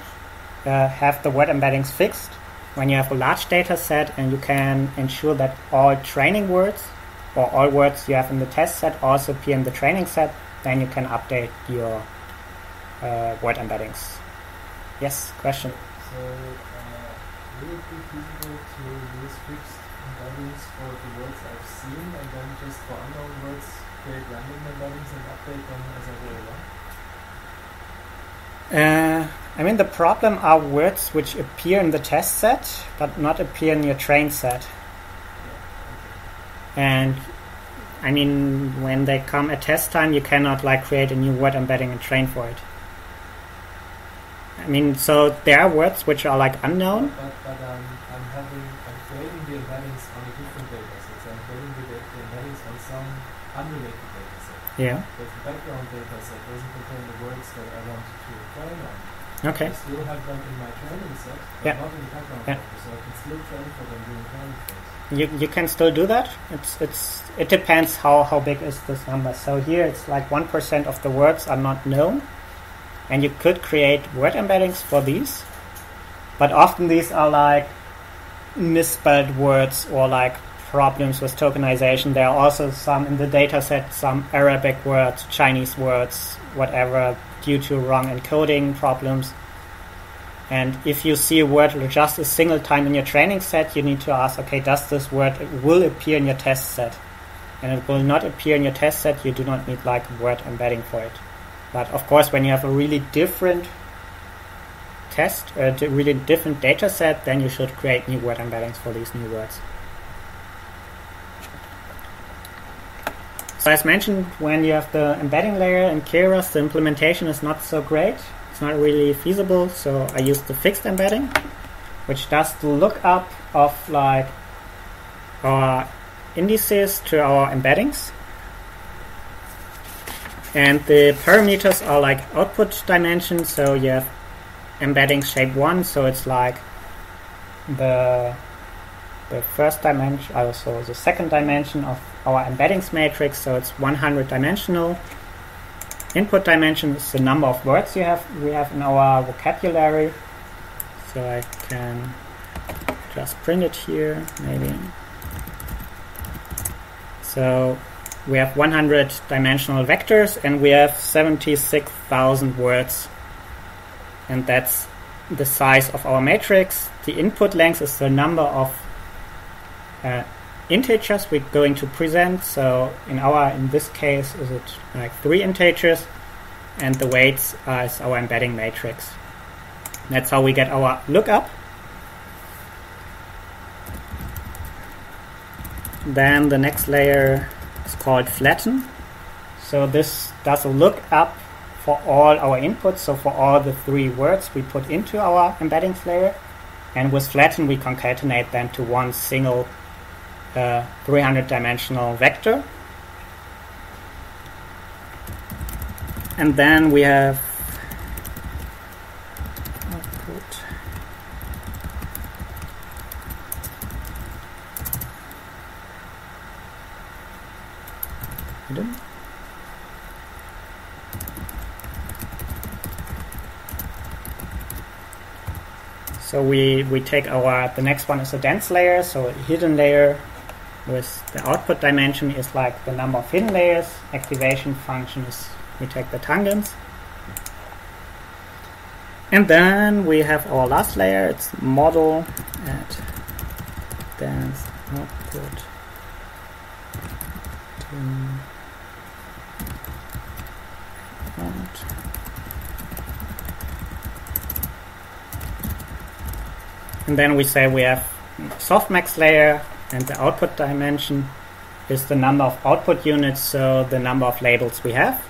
uh, have the word embeddings fixed. When you have a large data set and you can ensure that all training words or all words you have in the test set also appear in the training set, then you can update your uh, word embeddings. Yes, question. So, uh, will it be feasible to use fixed embeddings for the words I've seen, and then just for unknown words create random embeddings and update them as I go along. Uh, I mean, the problem are words which appear in the test set but not appear in your train set. And I mean, when they come at test time, you cannot like create a new word embedding and train for it. I mean, so there are words which are like unknown. But, but um, I'm having, I'm creating the embeddings on a different data set. So I'm creating the, the embeddings on some unrelated data set. Yeah. But the background data set doesn't contain the words that I want to train on. Okay. I still have them in my training set, but Yeah. not in the background Yeah. data, so I can still train for them during training phase. You you can still do that. It's it's it depends how how big is this number. So here it's like one percent of the words are not known, and you could create word embeddings for these, but often these are like misspelled words or like problems with tokenization. There are also some in the data set, some Arabic words, Chinese words, whatever, due to wrong encoding problems. And if you see a word just a single time in your training set, you need to ask, okay, does this word will appear in your test set? And it will not appear in your test set, you do not need like word embedding for it. But of course, when you have a really different test, a really different data set, then you should create new word embeddings for these new words. So as mentioned, when you have the embedding layer in Keras, the implementation is not so great. It's not really feasible, so I use the fixed embedding, which does the lookup of like our indices to our embeddings. And the parameters are like output dimensions, so you have embedding shape 1, so it's like the the first dimension, also the second dimension of our embeddings matrix, so it's 100 dimensional. Input dimension is the number of words you have we have in our vocabulary. So I can just print it here, maybe. So we have 100 dimensional vectors and we have 76,000 words. And that's the size of our matrix. The input length is the number of uh, integers we're going to present. So in our in this case, is it like three integers, and the weights uh, is our embedding matrix. That's how we get our lookup. Then the next layer is called flatten. So this does a lookup for all our inputs, so for all the three words we put into our embeddings layer. And with flatten, we concatenate them to one single uh, 300 dimensional vector. And then we have output. Hidden. So we, we take our, the next one is a dense layer, so a hidden layer with the output dimension is like the number of hidden layers. Activation function is we take the tangents. And then we have our last layer, it's model at dense output. And then we say we have softmax layer and the output dimension is the number of output units, so the number of labels we have.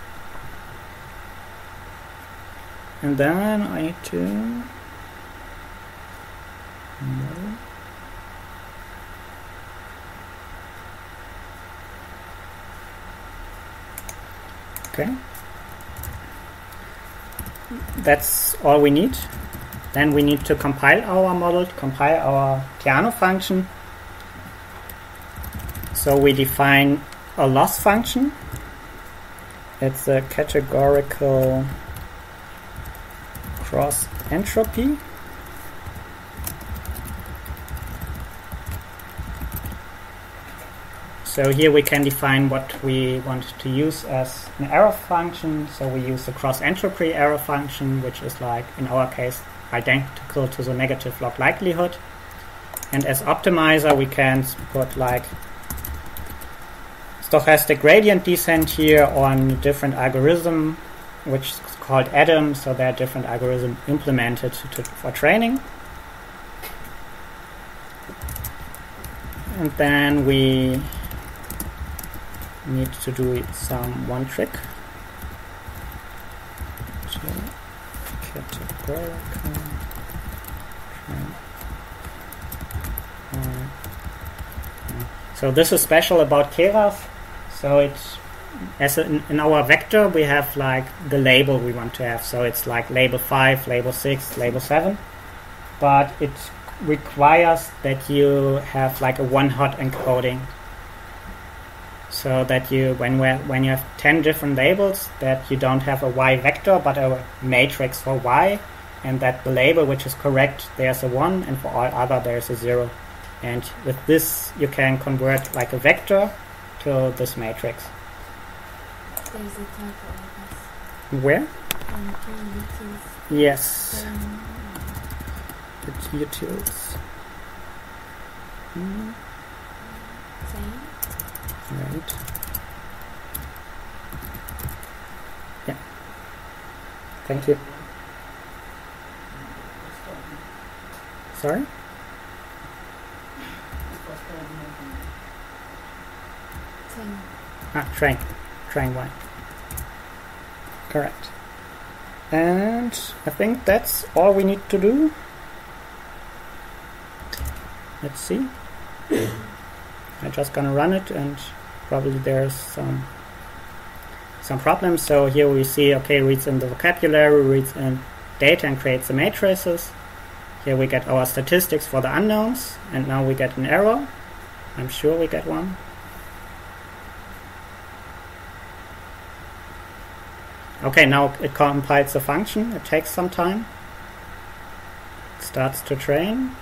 And then I need to. Okay. That's all we need. Then we need to compile our model, compile our Theano function. So we define a loss function. It's a categorical cross entropy. So here we can define what we want to use as an error function. So we use the cross entropy error function, which is like, in our case, identical to the negative log likelihood. And as optimizer, we can put like stochastic gradient descent here on different algorithm, which is called ADAM. So there are different algorithms implemented to, for training. And then we need to do some one trick. Uh, So this is special about Keras. So it's as a, in, our vector we have like the label we want to have. So it's like label five, label six, label seven. But it requires that you have like a one-hot encoding. So that you when we when you have ten different labels that you don't have a y vector but a matrix for y, and that the label which is correct there's a one, and for all other there's a zero. And with this, you can convert like a vector to this matrix. There's a typo, Where? Um. Yes, Um, it's utils. Same. Right. Yeah. Thank you. Sorry? Ah, train. Train one. Correct. And I think that's all we need to do. Let's see. I'm just gonna run it and probably there's some some problems. So here we see okay reads in the vocabulary, reads in data and creates the matrices. Here we get our statistics for the unknowns and now we get an error. I'm sure we get one. Okay, now it compiles the function. It takes some time. It starts to train.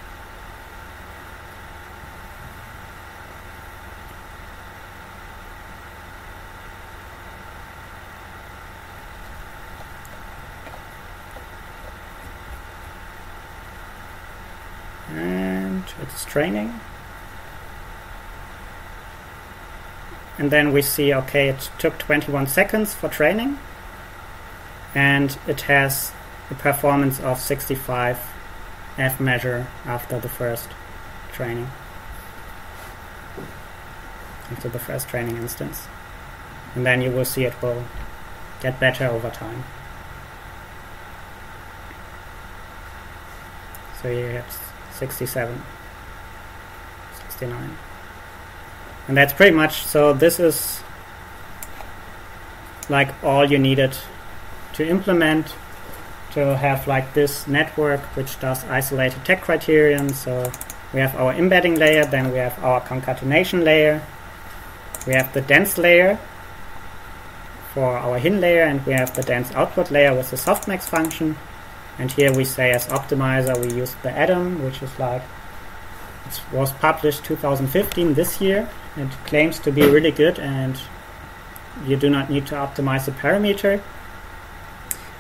And it's training. And then we see, okay, it took 21 seconds for training and it has a performance of 65 F measure after the first training. After the first training instance. And then you will see it will get better over time. So you have 67, 69. And that's pretty much, so this is like all you needed to implement to have like this network which does isolated tag criterion. So we have our embedding layer, then we have our concatenation layer, we have the dense layer for our hin layer, and we have the dense output layer with the softmax function. And here we say as optimizer we use the Adam, which is like it was published 2015 this year. It claims to be really good and you do not need to optimize the parameter.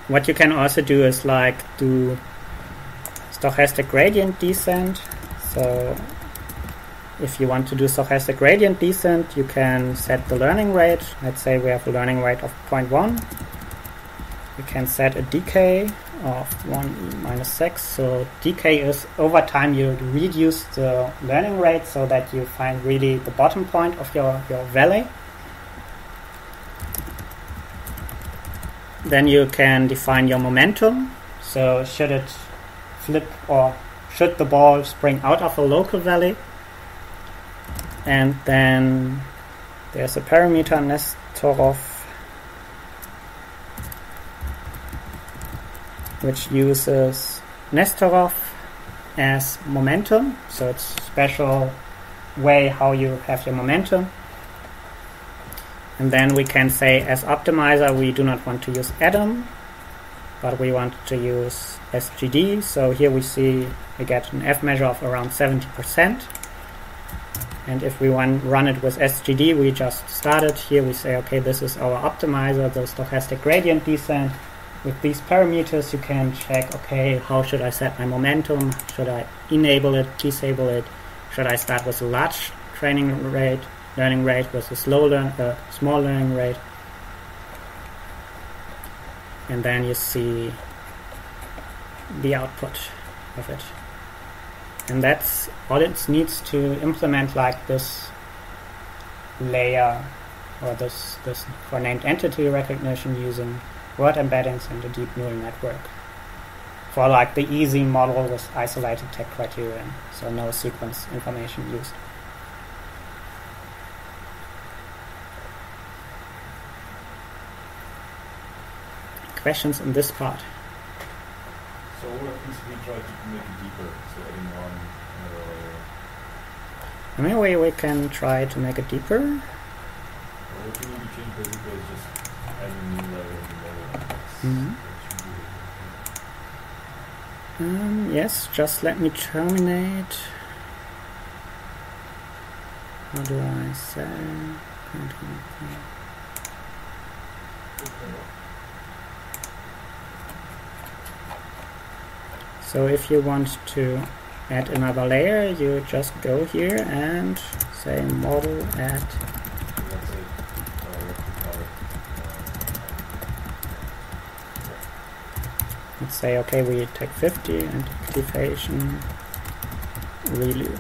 What you can also do is like do stochastic gradient descent. So if you want to do stochastic gradient descent, you can set the learning rate. Let's say we have a learning rate of 0.1. You can set a decay of 1 minus 6. So decay is over time you reduce the learning rate so that you find really the bottom point of your, your valley. Then you can define your momentum. So should it flip or should the ball spring out of a local valley? And then there's a parameter Nesterov which uses Nesterov as momentum. So it's special way how you have your momentum. And then we can say as optimizer we do not want to use Adam, but we want to use SGD. So here we see we get an F measure of around 70%. And if we want run it with SGD, we just start it. Here we say, okay, this is our optimizer, the stochastic gradient descent. with these parameters you can check, okay, how should I set my momentum? Should I enable it, disable it? Should I start with a large training rate, learning rate with a slow learn, uh, small learning rate? And then you see the output of it. And that's all it needs to implement like this layer or this, this for named entity recognition using word embeddings and a deep neural network. For like the easy model with isolated tag criterion, so no sequence information used. Questions in this part? So what if we try to make it deeper, so adding on another layer? Maybe we can try to make it deeper. Or what need to change basically is just a new layer and layer. Mhm. Um, yes, just let me terminate. How do I say? So if you want to add another layer, you just go here and say model add. Let's say, okay, we take 50 and activation relu.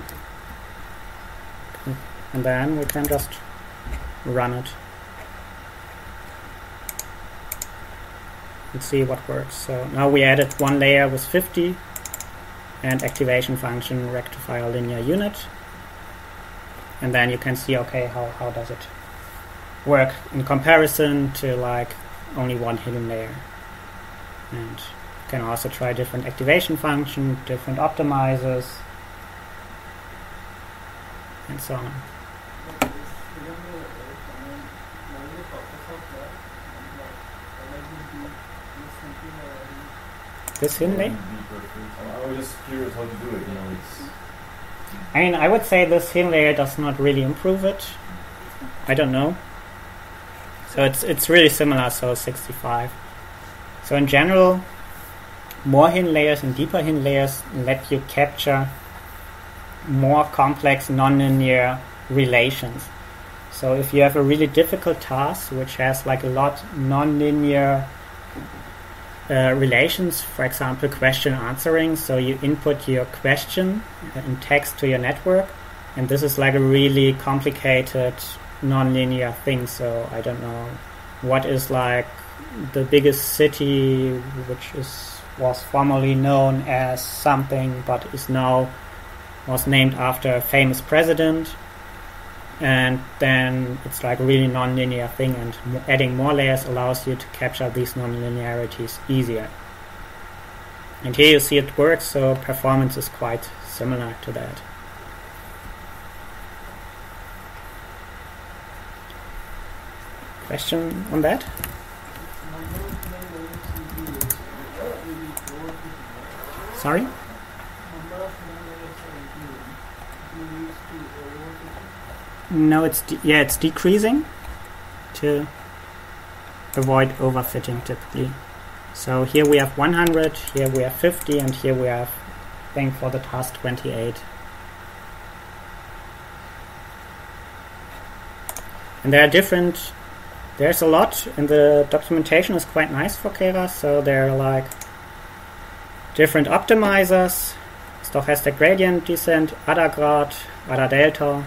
And then we can just run it and see what works. So now we added one layer with 50 and activation function rectifier linear unit. And then you can see, okay, how, how does it work in comparison to like only one hidden layer. And you can also try different activation function, different optimizers, and so on. This hidden layer? Deeper things. I was just curious how to do it, you know, it's I mean, I would say this hidden layer does not really improve it. I don't know. So it's it's really similar. So 65. So in general, more hidden layers and deeper hidden layers let you capture more complex nonlinear relations. So if you have a really difficult task which has like a lot nonlinear uh, relations, for example, question answering. So you input your question in text to your network, and this is like a really complicated nonlinear thing. So I don't know what is like the biggest city, which is was formerly known as something, but is now was named after a famous president. And then it's like a really non-linear thing, and adding more layers allows you to capture these non-linearities easier. And here you see it works, so performance is quite similar to that. Question on that? Sorry? No, it's yeah, it's decreasing to avoid overfitting typically. So here we have 100, here we have 50, and here we have, I think for the task 28. And there are different, there's a lot, and the documentation is quite nice for Keras, so there are like different optimizers, stochastic gradient descent, Adagrad, ADA delta,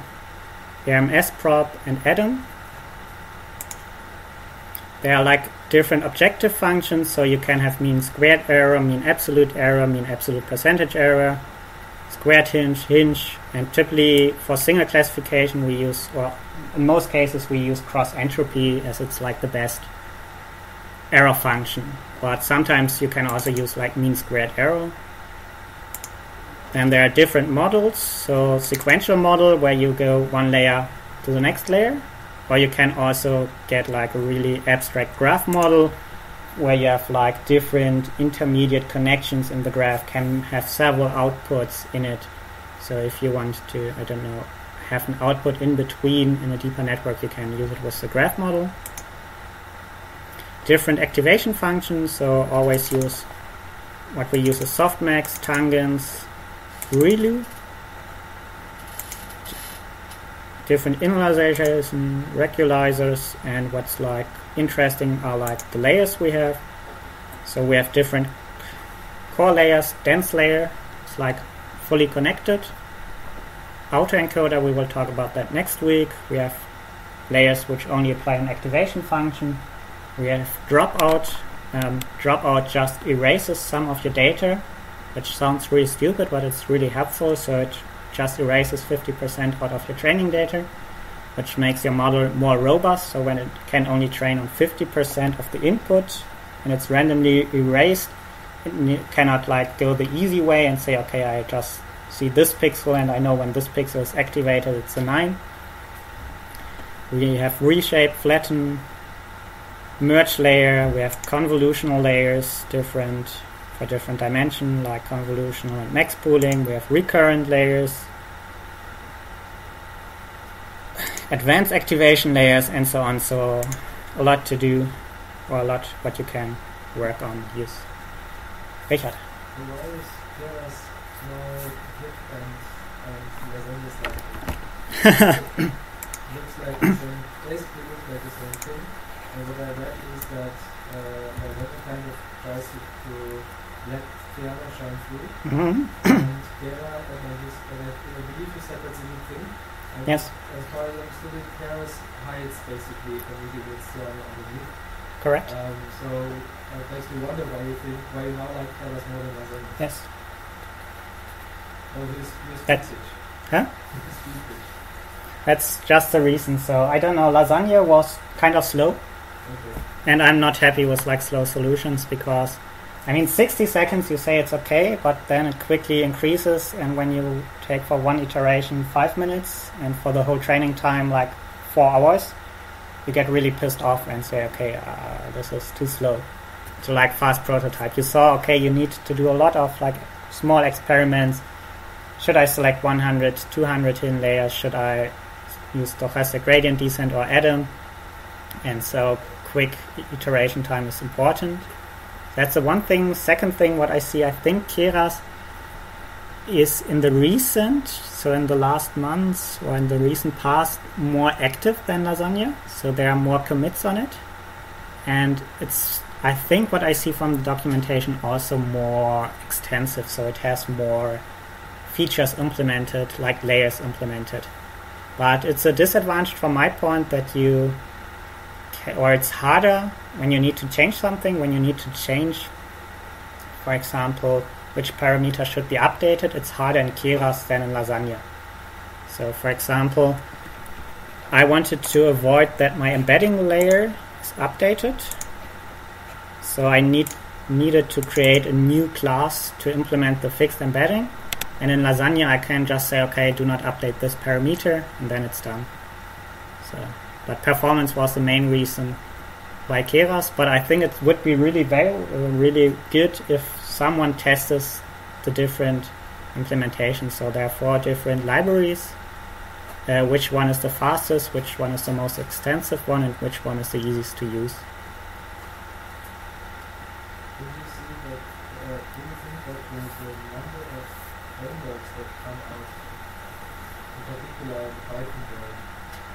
RMSprop, and Adam. There are like different objective functions, so you can have mean squared error, mean absolute error, mean absolute percentage error, squared hinge, hinge, and typically for single classification we use, or in most cases we use cross entropy as it's like the best error function. But sometimes you can also use like mean squared error. Then there are different models, so sequential model where you go one layer to the next layer, or you can also get like a really abstract graph model where you have like different intermediate connections in the graph can have several outputs in it. So if you want to, I don't know, have an output in between in a deeper network, you can use it with the graph model. different activation functions. So always use what we use is softmax, tangents, relu. Different initialization, regularizers, and what's like interesting are like the layers we have. So we have different core layers, dense layer, it's like fully connected. Autoencoder, we will talk about that next week. We have layers which only apply an activation function. We have dropout. Um, dropout just erases some of your data, which sounds really stupid, but it's really helpful. So it just erases 50% out of your training data, which makes your model more robust. So when it can only train on 50% of the input and it's randomly erased, it cannot like go the easy way and say, okay, I just see this pixel and I know when this pixel is activated, it's a 9. We have reshape, flatten, merge layer, we have convolutional layers, different for different dimension, like convolutional and max pooling. We have recurrent layers, advanced activation layers, and so on. So a lot to do, or a lot what you can work on, use. Richard. So why shine through. and Kera, I, just, and I, I believe you said that's a new thing. And Yes, As far as I understood it, Keras hides basically everything that's still underneath. correct. Um, so uh, it makes me wonder why you think why you now like Keras more than Lasagne. Yes. Oh, his his That- message. Huh? His speech. That's just the reason. So I don't know. Lasagne was kind of slow, Okay. and I'm not happy with like slow solutions because, I mean, 60 seconds you say it's okay, but then it quickly increases, and when you take for one iteration five minutes, and for the whole training time like four hours, you get really pissed off and say, okay, uh, this is too slow. To like fast prototype, you saw okay, you need to do a lot of like small experiments. Should I select 100, 200 hidden layers? Should I use stochastic gradient descent or Adam? And so quick iteration time is important. That's the one thing. Second thing, what I see, I think Keras is in the recent, so in the last months or in the recent past, more active than Lasagne. So there are more commits on it. And it's, I think what I see from the documentation also more extensive. So it has more features implemented, like layers implemented. But it's a disadvantage from my point that you, or it's harder when you need to change something, when you need to change, for example, which parameter should be updated, it's harder in Keras than in Lasagne. So, for example, I wanted to avoid that my embedding layer is updated. So I need needed to create a new class to implement the fixed embedding. And in Lasagne, I can just say, okay, do not update this parameter, and then it's done. So, but performance was the main reason by Keras. But I think it would be really very, uh, really good if someone tests the different implementations. So there are four different libraries. Uh, which one is the fastest? Which one is the most extensive one? And which one is the easiest to use? Did you see that? Uh, do you think that there's a number of frameworks that come out, in particular the Python world,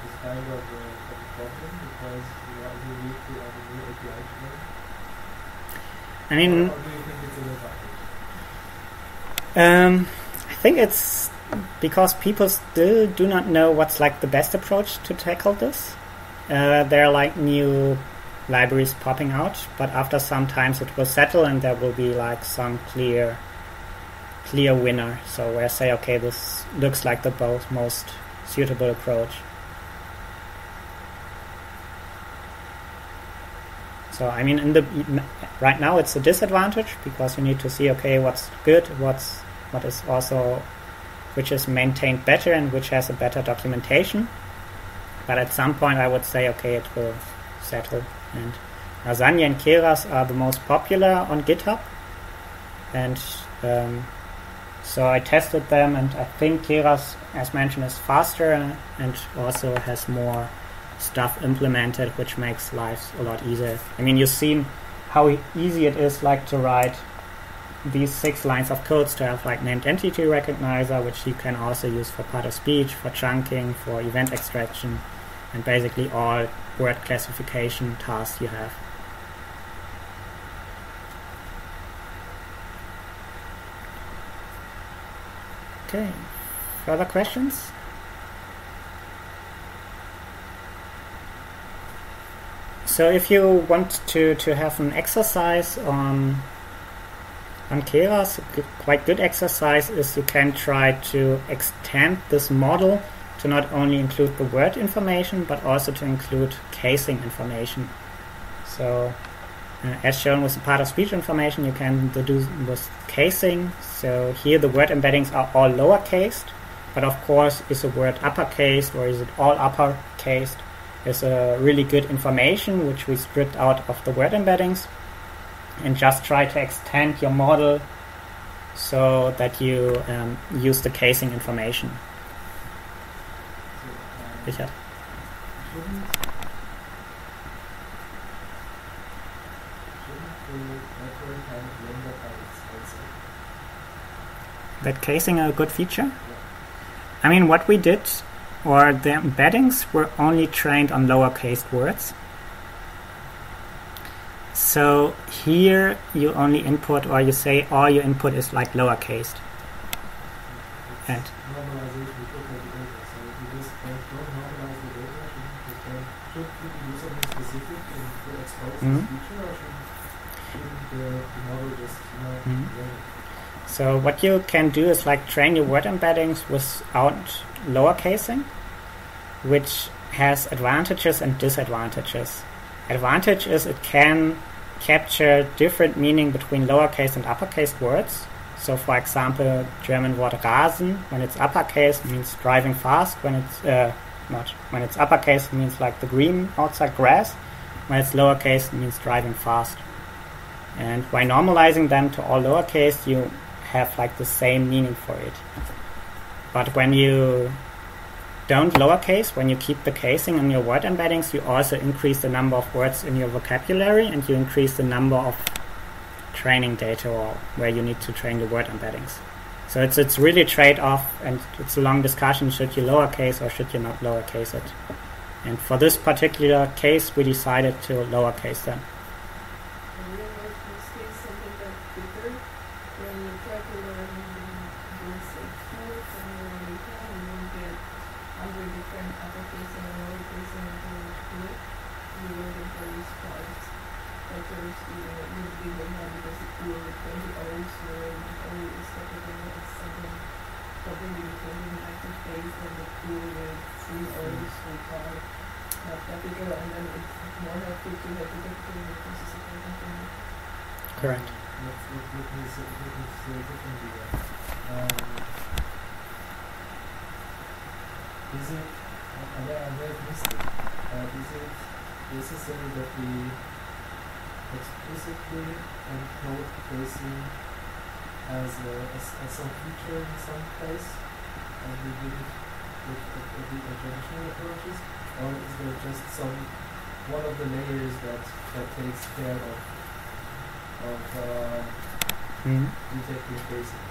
is kind of a, of a problem because you, are, you need to have a new API to learn? I mean, or, or do you think it's an advantage? Um, I think it's because people still do not know what's like the best approach to tackle this. Uh, there are like new libraries popping out, but after some times it will settle and there will be like some clear, clear winner. So where I say, okay, this looks like the most suitable approach. So I mean, in the right now it's a disadvantage because you need to see okay what's good, what's what is also which is maintained better and which has a better documentation. But at some point, I would say okay, it will settle. And Lasagne and Keras are the most popular on GitHub, and um, so I tested them, and I think Keras, as mentioned, is faster and also has more stuff implemented, which makes lives a lot easier. I mean, you've seen how easy it is, like to write these six lines of codes to have like named entity recognizer, which you can also use for part of speech, for chunking, for event extraction, and basically all word classification tasks you have. Okay, further questions? So if you want to, to have an exercise on on Keras, quite good exercise is you can try to extend this model to not only include the word information but also to include casing information. So uh, as shown with the part of speech information, you can do with casing. So here the word embeddings are all lowercased, but of course, is a word uppercased or is it all uppercased? Is a really good information which we stripped out of the word embeddings and just try to extend your model so that you um, use the casing information. Richard. That casing a good feature? I mean, what we did, or the embeddings were only trained on lowercase words. So here you only input, or you say all your input is like lowercase. And- know, Mhm. So what you can do is like train your word embeddings without lowercasing, which has advantages and disadvantages. Advantage is it can capture different meaning between lowercase and uppercase words. So for example, German word rasen, when it's uppercase means driving fast, when it's uh, not when it's uppercase means like the green outside grass, when it's lowercase means driving fast. And by normalizing them to all lowercase, you have like the same meaning for it. But when you don't lowercase, when you keep the casing in your word embeddings, you also increase the number of words in your vocabulary and you increase the number of training data or where you need to train the word embeddings. So it's it's really a trade off and it's a long discussion should you lowercase or should you not lowercase it. And for this particular case we decided to lowercase them. In real life, use case something like Twitter, when you try to learn basic code from your data and you get hundred different applications and lowercase and to it, you will get very sparse letters even that you didn't have because it will with 20 O's where the O is represented as something probably representing active case and the tool with three O's which are not capital and then it's more helpful to have the capital in the process of writing Correct. Let's, let, let me say, let me say it differently then. Um, is it, I, I may I may have missed it, uh, is it necessary that we explicitly encode casing as, a, as, as some feature in some place, as we did it with, with, with the traditional approaches, or is there just some, one of the layers that, that takes care of of uh, Mm. detecting casing.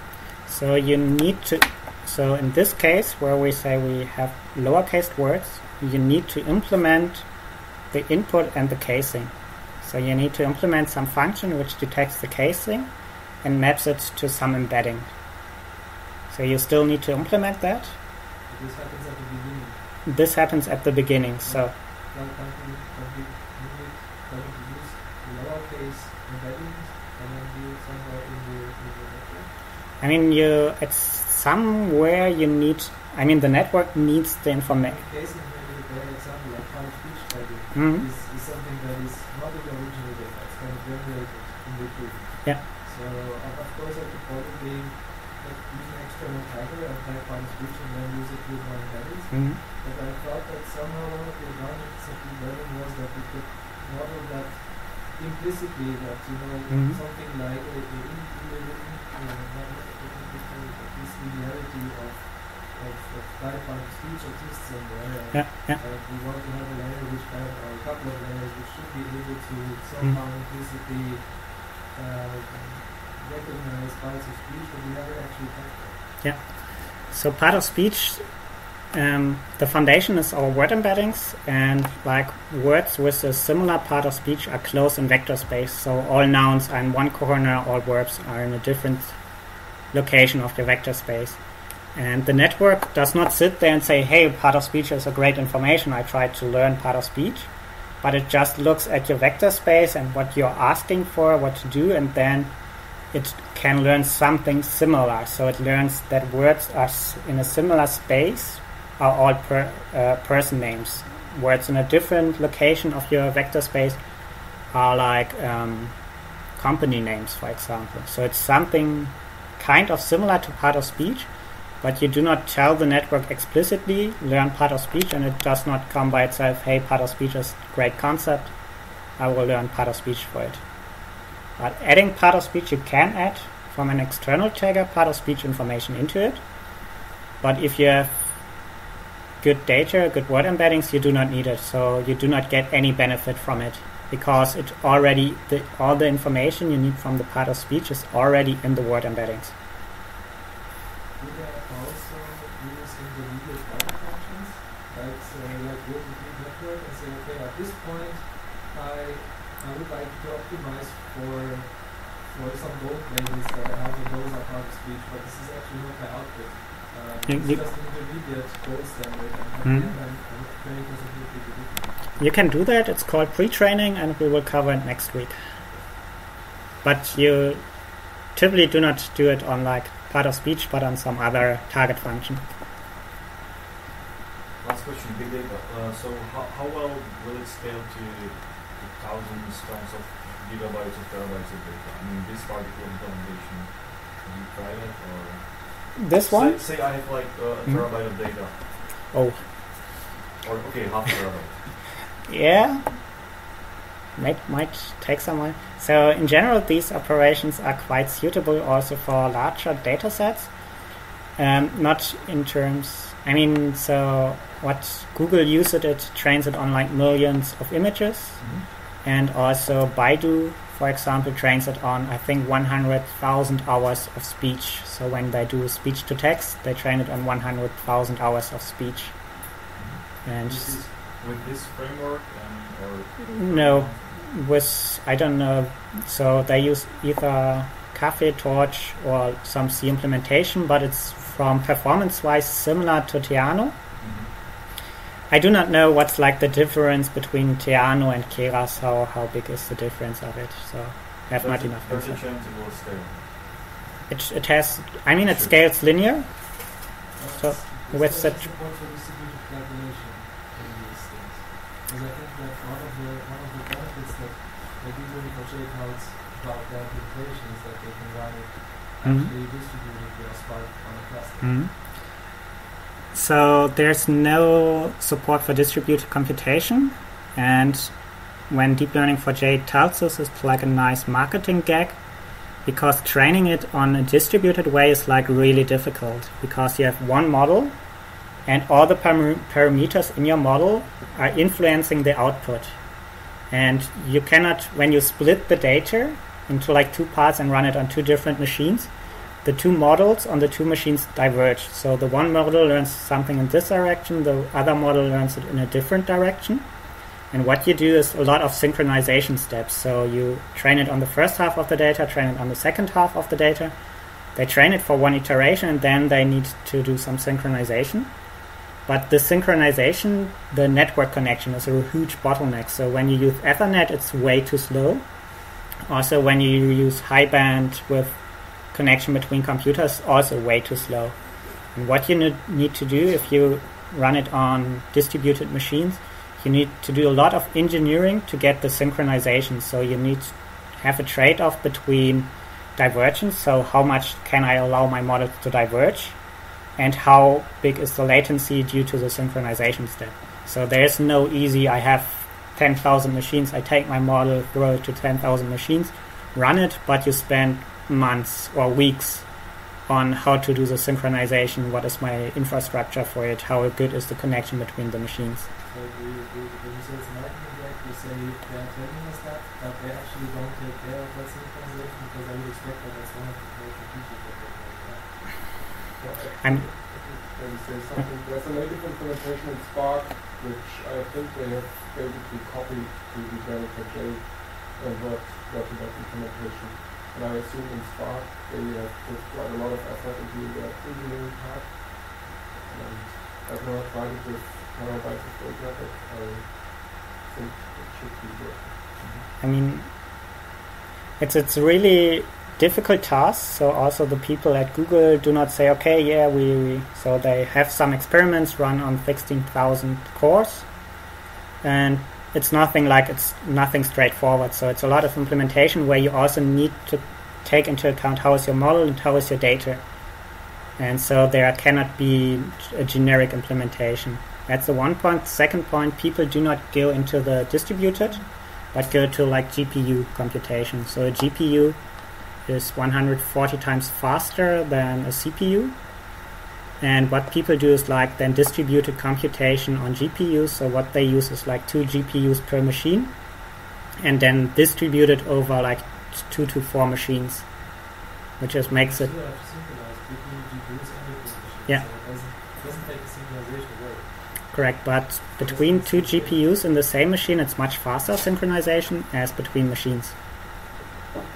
So you need to. So in this case, where we say we have lowercase words, you need to implement the input and the casing. So you need to implement some function which detects the casing and maps it to some embedding. So you still need to implement that. This happens at the beginning. This happens at the beginning. So I mean, you it's somewhere you need. I mean, the network needs the information. Casing maybe a better example, like part of speech tagging, Mhm. is, is something that is not in the original data, it's kind of generated in between. Yeah. So of of course the point being like use an external and tag part of speech and then use it with my. Mhm. But I thought that somehow one of the advantages of deep learning was that we could model that implicitly, that you know Mhm. something like the a- a- this linearity of of, speech exists somewhere. And, Yeah, yeah. and we want to have a layer which have or a couple of layers which should be able to somehow implicitly uh, recognize parts of speech, but we never actually have that. So part of speech, um, the foundation is our word embeddings, and like words with a similar part of speech are closed in vector space. So all nouns are in one corner, all verbs are in a different location of the vector space. And the network does not sit there and say, hey, part of speech is a great information. I tried to learn part of speech. But it just looks at your vector space and what you're asking for, what to do, and then it can learn something similar. So it learns that words are in a similar space are all per, uh, person names. Words in a different location of your vector space are like um, company names, for example. So it's something kind of similar to part of speech, but you do not tell the network explicitly learn part of speech, and it does not come by itself. Hey, part of speech is a great concept. I will learn part of speech for it. But adding part of speech, you can add from an external tagger part of speech information into it. But if you have good data, good word embeddings, you do not need it. So you do not get any benefit from it because it already the, all the information you need from the part of speech is already in the word embeddings. Do they also use intermediate byte functions, like say, like the network and say, okay, at this point, I I would like to optimize for for some gold labels that I have, and those are part of speech, but this is actually not my output. Uh, different. You can do that. It's called pre-training, and we will cover it next week. But you typically do not do it on like part of speech, but on some other target function. Last question, big data. Uh, so how, how well will it scale to, to thousands, tons of gigabytes or terabytes of data? I mean, this particular implementation, have you tried it or? This one? Say, say I have like uh, a Hmm. terabyte of data, Oh, okay, half a terabyte. yeah. Might might take some while. So in general, these operations are quite suitable also for larger data sets. Um, not in terms. I mean, so what Google uses it, it trains it on like millions of images. and also Baidu, for example, trains it on I think 100,000 hours of speech. So when they do speech to text, they train it on 100,000 hours of speech. And This is with this framework and or no, with I don't know. So they use either Caffe Torch or some C implementation, but it's from performance-wise similar to Theano. Mhm. I do not know what's like the difference between Theano and Keras. How how big is the difference of it? So I have not enough insight. it. It, it has. I mean, it Sure. scales linear. So, with there such- support for distributed calculation in these things? Because I think that one of the one of the benefits that these uniform JClouds cloud have implementation is that they can run it Mhm. actually distributed via Spark on a cluster. Mhm. So there's no support for distributed computation, and when deep learning for J tells us it's like a nice marketing gag, because training it on a distributed way is like really difficult because you have one model, and all the param- parameters in your model are influencing the output, and you cannot when you split the data into like two parts and run it on two different machines the two models on the two machines diverge. So the one model learns something in this direction, the other model learns it in a different direction. And what you do is a lot of synchronization steps. So you train it on the first half of the data, train it on the second half of the data. They train it for one iteration and then they need to do some synchronization. But the synchronization, the network connection is a huge bottleneck. So when you use Ethernet, it's way too slow. Also, when you use high band with connection between computers also way too slow. And what you need, to do if you run it on distributed machines, you need to do a lot of engineering to get the synchronization. So you need to have a trade-off between divergence, so how much can I allow my model to diverge, and how big is the latency due to the synchronization step. So there is no easy, I have 10,000 machines, I take my model, throw it to 10,000 machines, run it, but you spend months or weeks on how to do the synchronization, what is my infrastructure for it, how good is the connection between the machines. So you say it's marketing work, you say they are telling us that, but they actually don't take care of that synchronization because I would expect that that's one of the major features that they take care of. I'm say something. There's a native implementation in Spark, which I think they have basically copied to the developer J and what uh, what that implementation. And I assume in Spark they have put quite a lot of effort into the engineering part. And I've never tried it with terabytes of data, but I think it should be good. I mean, it's it's really difficult task. So also the people at Google do not say, okay, yeah, we, we so they have some experiments run on sixteen thousand cores, and it's nothing like it's nothing straightforward. So it's a lot of implementation where you also need to take into account how is your model and how is your data, and so there cannot be a generic implementation. That's the one point. Second point, people do not go into the distributed but go to like GPU computation. So a GPU is 140 times faster than a CPU. And what people do is like then distributed computation on GPUs. So what they use is like two GPUs per machine, and then distributed over like two to four machines, which just makes it You have to synchronize between GPUs and the machine. Yeah. It doesn't, doesn't take the synchronization away. correct. But between two GPUs in the same machine, it's much faster synchronization as between machines.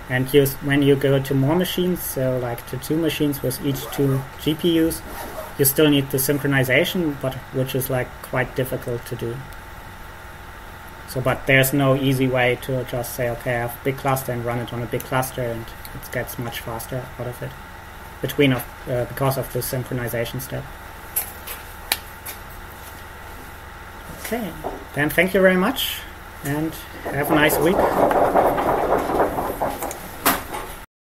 And when you go to more machines, so like to two machines with each two GPUs, you still need the synchronization, but which is like quite difficult to do. So, but there's no easy way to just say, okay, I have a big cluster and run it on a big cluster, and it gets much faster out of it between of uh, because of the synchronization step. Okay, then thank you very much, and have a nice week.